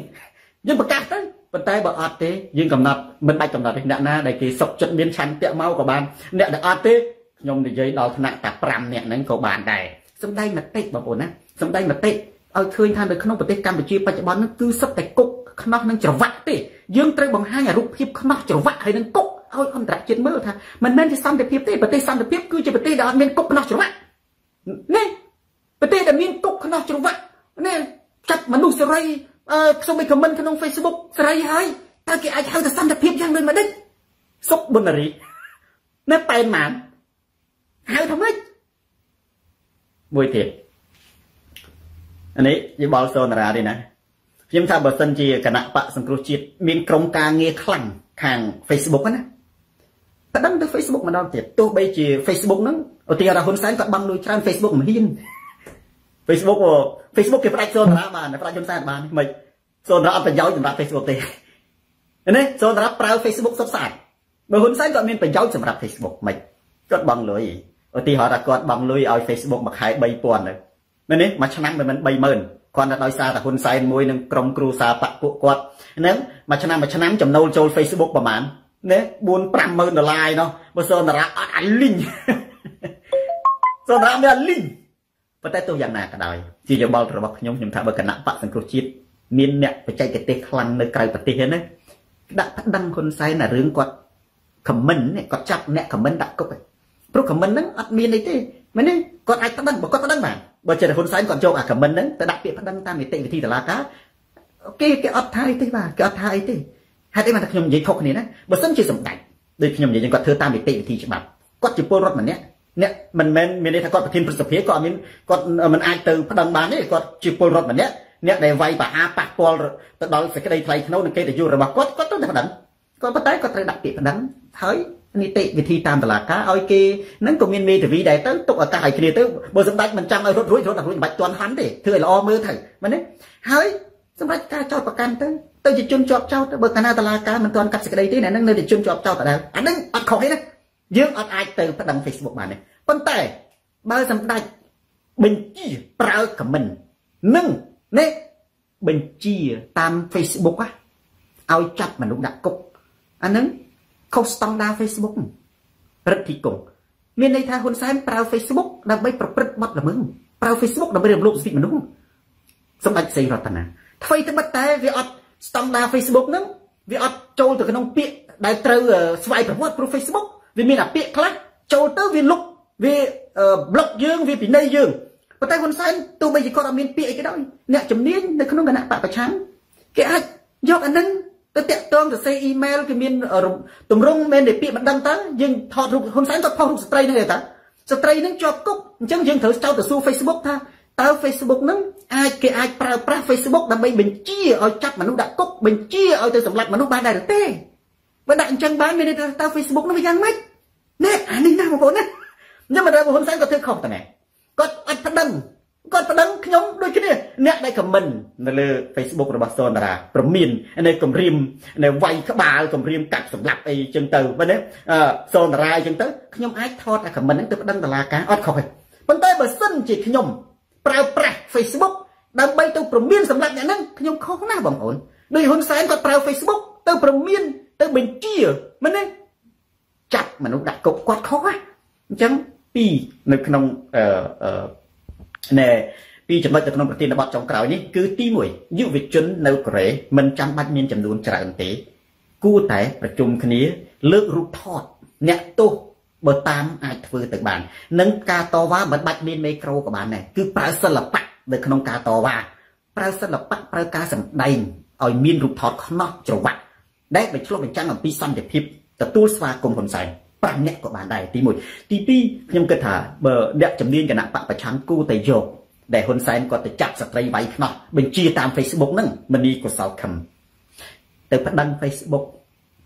យើងប្រកាសទៅប៉ុន្តែបើអត់ទេយើងកំណត់មិនបាច់កំណត់ទេអ្នកណាដែលគេសុកចិត្តមានឆន្ទៈមកក៏បានអ្នកដែលអត់ទេខ្ញុំនិយាយដល់ថ្នាក់តែ5អ្នកហ្នឹងក៏បានដែរសំដែងមតិបងប្អូនណាសំដែងមតិឲ្យឃើញថានៅក្នុងប្រទេសកម្ពុជាបច្ចុប្បន្នហ្នឹងគឺសុទ្ធតែគុកខ្នោះនឹងច្រវាក់ទេយើងត្រូវបង្ហាញរូបភាពខ្នោះច្រវាក់ហើយនឹងគុកឲ្យអន្តរជាតិមើលថាមិនមែនជាសន្តិភាពទេប្រទេសសន្តិភាពគឺជាប្រទេសដែលអត់មានគុកខ្នោះច្រវាក់នេះប្រទេសដែលមានគុកខ្នោះច្រវាក់នេះ ចាប់មនុស្សសេរីអឺខ្ញុំមិនខមមិនក្នុង Facebook សេរីហើយតើគេអាចហៅទៅសន្តិភាពយ៉ាងដូចម្ដេចសុកបុណ្ណរីនៅប៉ែនម៉ានហៅថាម៉េចមួយទៀតអានេះយបល់សូនារាទេណាខ្ញុំថាបើសិនជាគណៈបកសង្គ្រោះជាតិមានក្រុមការងារខ្លាំងខាង Facebook ណាប្តឹងទៅ Facebook ម្ដងទៀតទោះបីជា Facebook ហ្នឹងឧទាហរណ៍ហ៊ុនសែនគាត់បង់លុយច្រើន Facebook មិនហ៊ាន Facebook Facebook គេផ្ដាច់សូនតារាបានផ្ដាច់ហ៊ុនសែនបានមិនសូនតារាអត់ប្រយោជន៍សម្រាប់ Facebook ទេនេះសូនតារាប្រើ Facebook សុទ្ធសាធបើហ៊ុនសែនគាត់មានប្រយោជន៍សម្រាប់ Facebook មិនគាត់បង់លុយឧទាហរណ៍ថាគាត់បង់លុយឲ្យ Facebook មួយខែ3000ទៅមែនទេមួយឆ្នាំមិនមែន30000គាត់តែដោយសារតែហ៊ុនសែនមួយនឹងក្រុមគ្រូសាបកពួកគាត់ហ្នឹងមួយឆ្នាំមួយឆ្នាំចំណូលចូល Facebook ប្រហែលណា4 50000ដុល្លារឯណោះបើសូនតារាអត់អាលីងសូនតារាមានអាលីង ប៉ុន្តែទោះយ៉ាងណាក៏ដោយជាយោបល់របស់ខ្ញុំខ្ញុំថាបើគណៈបកសង្គ្រោះជាតិមានអ្នកបច្ចេកទេសខ្លាំងនៅក្រៅប្រទេសណាដាក់ប្តឹងហ៊ុនសែនណារឿងគាត់ខមមិនគាត់ចាប់អ្នកខមមិនដាក់គុកព្រោះខមមិនហ្នឹងអត់មានអីទេមែនទេគាត់អាចប្តឹងបើគាត់ប្តឹងបានបើចេះតែហ៊ុនសែនគាត់យកអាខមមិនហ្នឹងទៅដាក់ពាក្យប្តឹងតាមនីតិវិធីតុលាការគេគេអត់ថាអីទេបាទគេអត់ថាអីទេហេតុអីបានតែខ្ញុំនិយាយខុសគ្នាណាបើសិនជាសម្ដេចដូចខ្ញុំនិយាយគាត់ធ្វើតាមនីតិវិធីច្បាប់គាត់ជាពលរដ្ឋម្នាក់ អ្នកមិនមែនមានន័យថាគាត់ប្រធានព្រឹទ្ធសភាគាត់អត់មានគាត់មិនអាចទៅប្តឹងបានទេគាត់ជាពលរដ្ឋម្នាក់អ្នកដែលវាយបហាប៉ះពាល់ទៅដល់សេចក្តីថ្លៃថ្នូរនិងកិត្តិយសរបស់គាត់គាត់ទៅតែប្តឹងគាត់ប៉ុន្តែគាត់ត្រូវដាក់ពាក្យប្តឹងហើយនីតិវិធីតាមតឡាការឲ្យគេនឹងក៏មានមេធាវីដែរទៅទុកឱកាសឲ្យគ្នាទៅបើសម្ដេចមិនចាំឲ្យរត់រួចរត់តែរួចមិនបាច់ទាន់ហាន់ទេធ្វើឲ្យល្អមើលទៅមែនទេហើយសម្រាប់ការចោតប្រកាន់ទៅទៅជាជនជាប់ចោតទៅបើកាលណាតឡាការមិនទាន់កាត់សេចក្តីទេអានឹងនៅតែជនជាប់ចោតដដែលអានឹងអត់ខុសទេណា យើងអត់អាចទៅប្តឹង Facebook បានទេប៉ុន្តែបើសម្ដេចបញ្ជាប្រើខមមិននឹងនេះបញ្ជាតាម Facebook ឲ្យចាប់មនុស្សដាក់គុកអានឹងខុសស្តង់ដារ Facebook រដ្ឋធិគង្គមានន័យថាហ៊ុនសែនប្រើ Facebook ដើម្បីប្រព្រឹត្តបទល្មើសប្រើ Facebook ដើម្បីរំលោភសិទ្ធិមនុស្សសម្ដេចសេងរតនាអ្វីទៅបិទតែវាអត់ស្តង់ដារ Facebook ហ្នឹងវាអត់ចូលទៅក្នុងពាក្យដែលត្រូវស្វ័យប្រវត្តិព្រោះ Facebook វាមានអាពាក្យខ្លះចូលទៅវាលុបវាប្លុកយើងវាពិន័យយើងប៉ុន្តែហ៊ុនសែនទោះបីជាគាត់អត់មានពាក្យអីក៏ដោយអ្នកជំនាញនៅក្នុងគណៈបកប្រឆាំងគេអាចយកអានឹងទៅតាក់ទងទៅសេអ៊ីមែលគេមានតម្រងមែនតែពាក្យមិនដឹងតើយើងថតរូបហ៊ុនសែនគាត់ថតរូបស្ត្រីហ្នឹងទេតាស្ត្រីហ្នឹងជាប់គុកអញ្ចឹងយើងត្រូវចោទទៅសួរ Facebook ថាតើ Facebook ហ្នឹងអាចគេអាចប្រើប្រាស់ Facebook ដើម្បីបញ្ជាឲ្យចាប់មនុស្សដាក់គុកបញ្ជាឲ្យទៅសម្លាប់មនុស្សបានដែរទេ បើដាក់អញ្ចឹងបានមានន័យថាតើ Facebook ហ្នឹងវាយ៉ាងម៉េចនេះអានេះណាបងប្អូនណាខ្ញុំមិនដឹងហ៊ុនសែនគាត់ធ្វើខុសតាគាត់អត់ប្តឹងគាត់ប្តឹងខ្ញុំដូចគ្នាអ្នកដែលខមមិននៅលើ Facebook របស់សូនតារាប្រមាននៅគម្រាមនៅវាយក្បាលគម្រាមកាប់សម្លាប់អីចឹងទៅបើនេះសូនតារាចឹងទៅខ្ញុំអាចថតអាខមមិនហ្នឹងទៅប្តឹងតុលាការអត់ខុសទេប៉ុន្តែបើសិនជាខ្ញុំប្រើប្រាស់ Facebook ដើម្បីទៅប្រមានសម្លាប់អ្នកហ្នឹងខ្ញុំខុសណាស់បងប្អូនដូចហ៊ុនសែនគាត់ប្រើ Facebook ទៅប្រមាន ទៅបញ្ជាមែនទេចាប់មនុស្សដាក់គុកគាត់ខុសណាអញ្ចឹងពីរនៅក្នុងអឺណែពីចំណុចនៅក្នុងប្រធានបទចុងក្រោយនេះគឺទី1យុវជននៅកូរ៉េមិនចាំបាច់មានចំនួនច្រើនទេ គួរតែប្រជុំគ្នា លើករូបថតអ្នកទោសបើតាមអាចធ្វើទៅបាននឹងការតវ៉ាមិនបាច់មានមេក្រូក៏បានដែរគឺប្រើសិល្បៈនៅក្នុងការតវ៉ាប្រើសិល្បៈប្រើការសម្ដែងឲ្យមានរូបថតខ្នោះច្រវាក់ ដែលបញ្ឆ្លុះបញ្ចាំងអំពីសន្តិភាពទទួលស្វាគមន៍ហ៊ុនសែន5នាក់ក៏បានដែរទី1ទី2ខ្ញុំគិតថាបើអ្នកជំនាញគណៈបកប្រឆាំងគូតែយកដែលហ៊ុនសែនគាត់ទៅចាប់ស្ត្រីវាយខ្នោះបញ្ជាតាម Facebook ហ្នឹងមនីកុសលខឹមទៅប្តឹង Facebook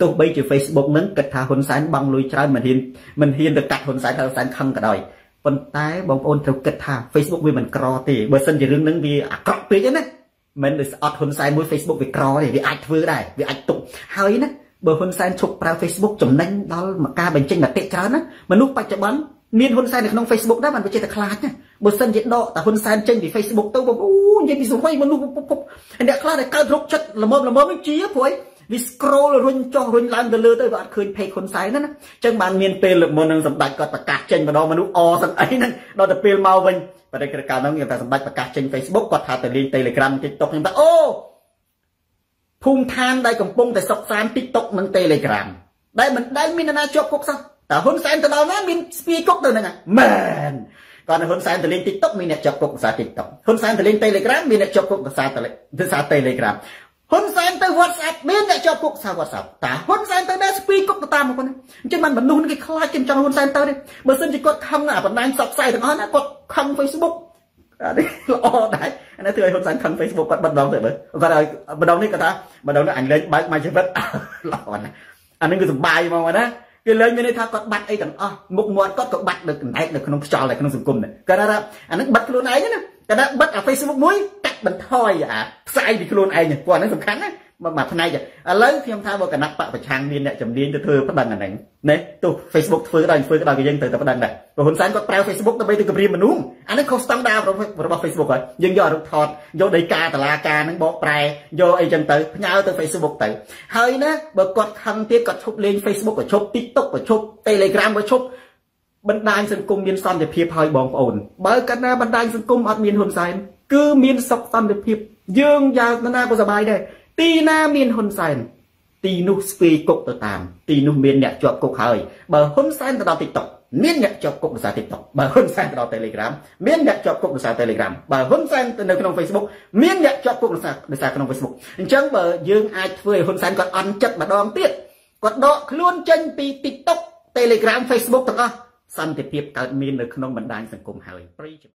ទោះបីជា Facebook ហ្នឹងគិតថាហ៊ុនសែនបង់លុយច្រើនមិនហ៊ានមិនហ៊ានទៅកាត់ហ៊ុនសែនហើយហ៊ុនសែនខឹងក៏ដោយប៉ុន្តែបងប្អូនត្រូវគិតថា Facebook វាមិនក្រទេបើសិនជារឿងហ្នឹងវាអាក្រក់ពេកណា មិនស្អត់ហ៊ុនសែនមួយ Facebook វាក្រទេវាអាចធ្វើដែរវាអាចទុកហើយណាបើហ៊ុនសែនឈប់ប្រើ Facebook ចំណេញដល់មកការបញ្ចេញមតិច្រើនណាមនុស្សបច្ចុប្បន្នមានហ៊ុនសែននៅក្នុង Facebook ដែរបានវាចេះតែខ្លាចណាបើសិនជាដកតែហ៊ុនសែនចេញពី Facebook ទៅអូនិយាយពីសុវ័យមនុស្សអ្នកខ្លះដែលកើតរោគចិត្តល្មមល្មមវិញជាព្រោះ វា scroll រុញចុះរុញឡើងទៅលើទៅវាអត់ឃើញ page ហ៊ុនសែនណាអញ្ចឹងបានមានពេលមុននឹងសម្ដេចគាត់ប្រកាសចេញម្ដងមនុស្សអទាំងអីហ្នឹងដល់ទៅពេលមកវិញបរិយាកាលហ្នឹងខ្ញុំថាសម្ដេចប្រកាសចេញ Facebook គាត់ថាទៅលេង Telegram TikTok ខ្ញុំថាអូភូមិឋានដែលកំពុងតែសុកសាន TikTok និង Telegram ដែលមិនដែលមានអ្នកណាជាប់គុកសោះតែហ៊ុនសែនទៅដល់ណាមានស្ពាយគុកទៅហ្នឹងមែនគាត់ហ៊ុនសែនទៅលេង TikTok មានអ្នកជាប់គុកភាសា TikTok ហ៊ុនសែនទៅលេង Telegram មានអ្នកជាប់គុកភាសាភាសា Telegram ហ៊ុនសែនទៅ WhatsApp មានអ្នកជាប់គុកសារ WhatsApp តាហ៊ុនសែនទៅដែរស្ពីគុកទៅតាមមកប៉ុណ្ណាអញ្ចឹងបានមនុស្សគេខ្លាចគេចង់ហ៊ុនសែនទៅទេបើមិនជាគាត់ខឹងអាបណ្ដាញសបផ្សាយទាំងអស់ណាគាត់ខឹង Facebook អានេះល្អដែរអានេះធ្វើឲ្យហ៊ុនសែនខឹង Facebook គាត់បិទដងទៅមើលគាត់ឲ្យម្ដងនេះគាត់ថាម្ដងនេះអញលេងបើកមកជីវិតល្អណាស់អានេះគឺសុបាយមកណាគេលេងមានន័យថាគាត់បាត់អីទាំងអស់មុខមាត់គាត់ក៏បាត់នៅកណ្ដែកនៅក្នុងខ្យល់នៅក្នុងសង្គមដែរគាត់ថាអានេះបាត់ខ្លួនឯងណា គាត់ថាបិទអា Facebook មួយកាត់បន្ថយអាផ្សាយពីខ្លួនឯងគាត់ហ្នឹងសំខាន់ណាមួយផ្នែកឥឡូវខ្ញុំថាបើគណៈបកប្រឆាំងមានអ្នកជំនាញទៅធ្វើប្តឹងអាហ្នឹងណាទោះ Facebook ធ្វើដល់ធ្វើដល់យើងទៅតែប្តឹងដែរព្រោះហ៊ុនសែនគាត់ប្រើ Facebook ដើម្បីទៅគម្រាមមនុស្សអានេះខុសស្តង់ដាររបស់ Facebook ហើយយើងយករូបថតយកដីកាតឡាការហ្នឹងបកប្រែយកអីចឹងទៅផ្ញើទៅ Facebook ទៅហើយណាបើគាត់ខឹងទៀតគាត់ឈប់លេង Facebook ក៏ឈប់ TikTok ក៏ឈប់ Telegram ក៏ឈប់ បណ្ដាញសង្គមមានសន្តិភាពហើយបងប្អូន បើកាលណាបណ្ដាញសង្គមអត់មានហ៊ុនសែនគឺមានសុខសន្តិភាព យើងយ៉ាងណាក៏សប្បាយដែរទីណាមានហ៊ុនសែនទីនោះស្ពីគុកទៅតាម ទីនោះមានអ្នកជាប់គុកហើយបើហ៊ុនសែនទៅដល់ TikTok មានអ្នកជាប់គុកដោយសារ TikTok បើហ៊ុនសែនទៅដល់ Telegram មានអ្នកជាប់គុកដោយសារ Telegram បើហ៊ុនសែនទៅនៅក្នុង Facebook មានអ្នកជាប់គុកដោយសារដោយសារក្នុង Facebook អញ្ចឹងបើយើងអាចធ្វើឲ្យហ៊ុនសែនគាត់អន់ចិត្តម្ដងទៀតគាត់ដកខ្លួនចេញពី TikTok Telegram Facebook ទាំងអស់ សន្តិភាពកើតមាននៅក្នុងបណ្ដាញសង្គមហើយ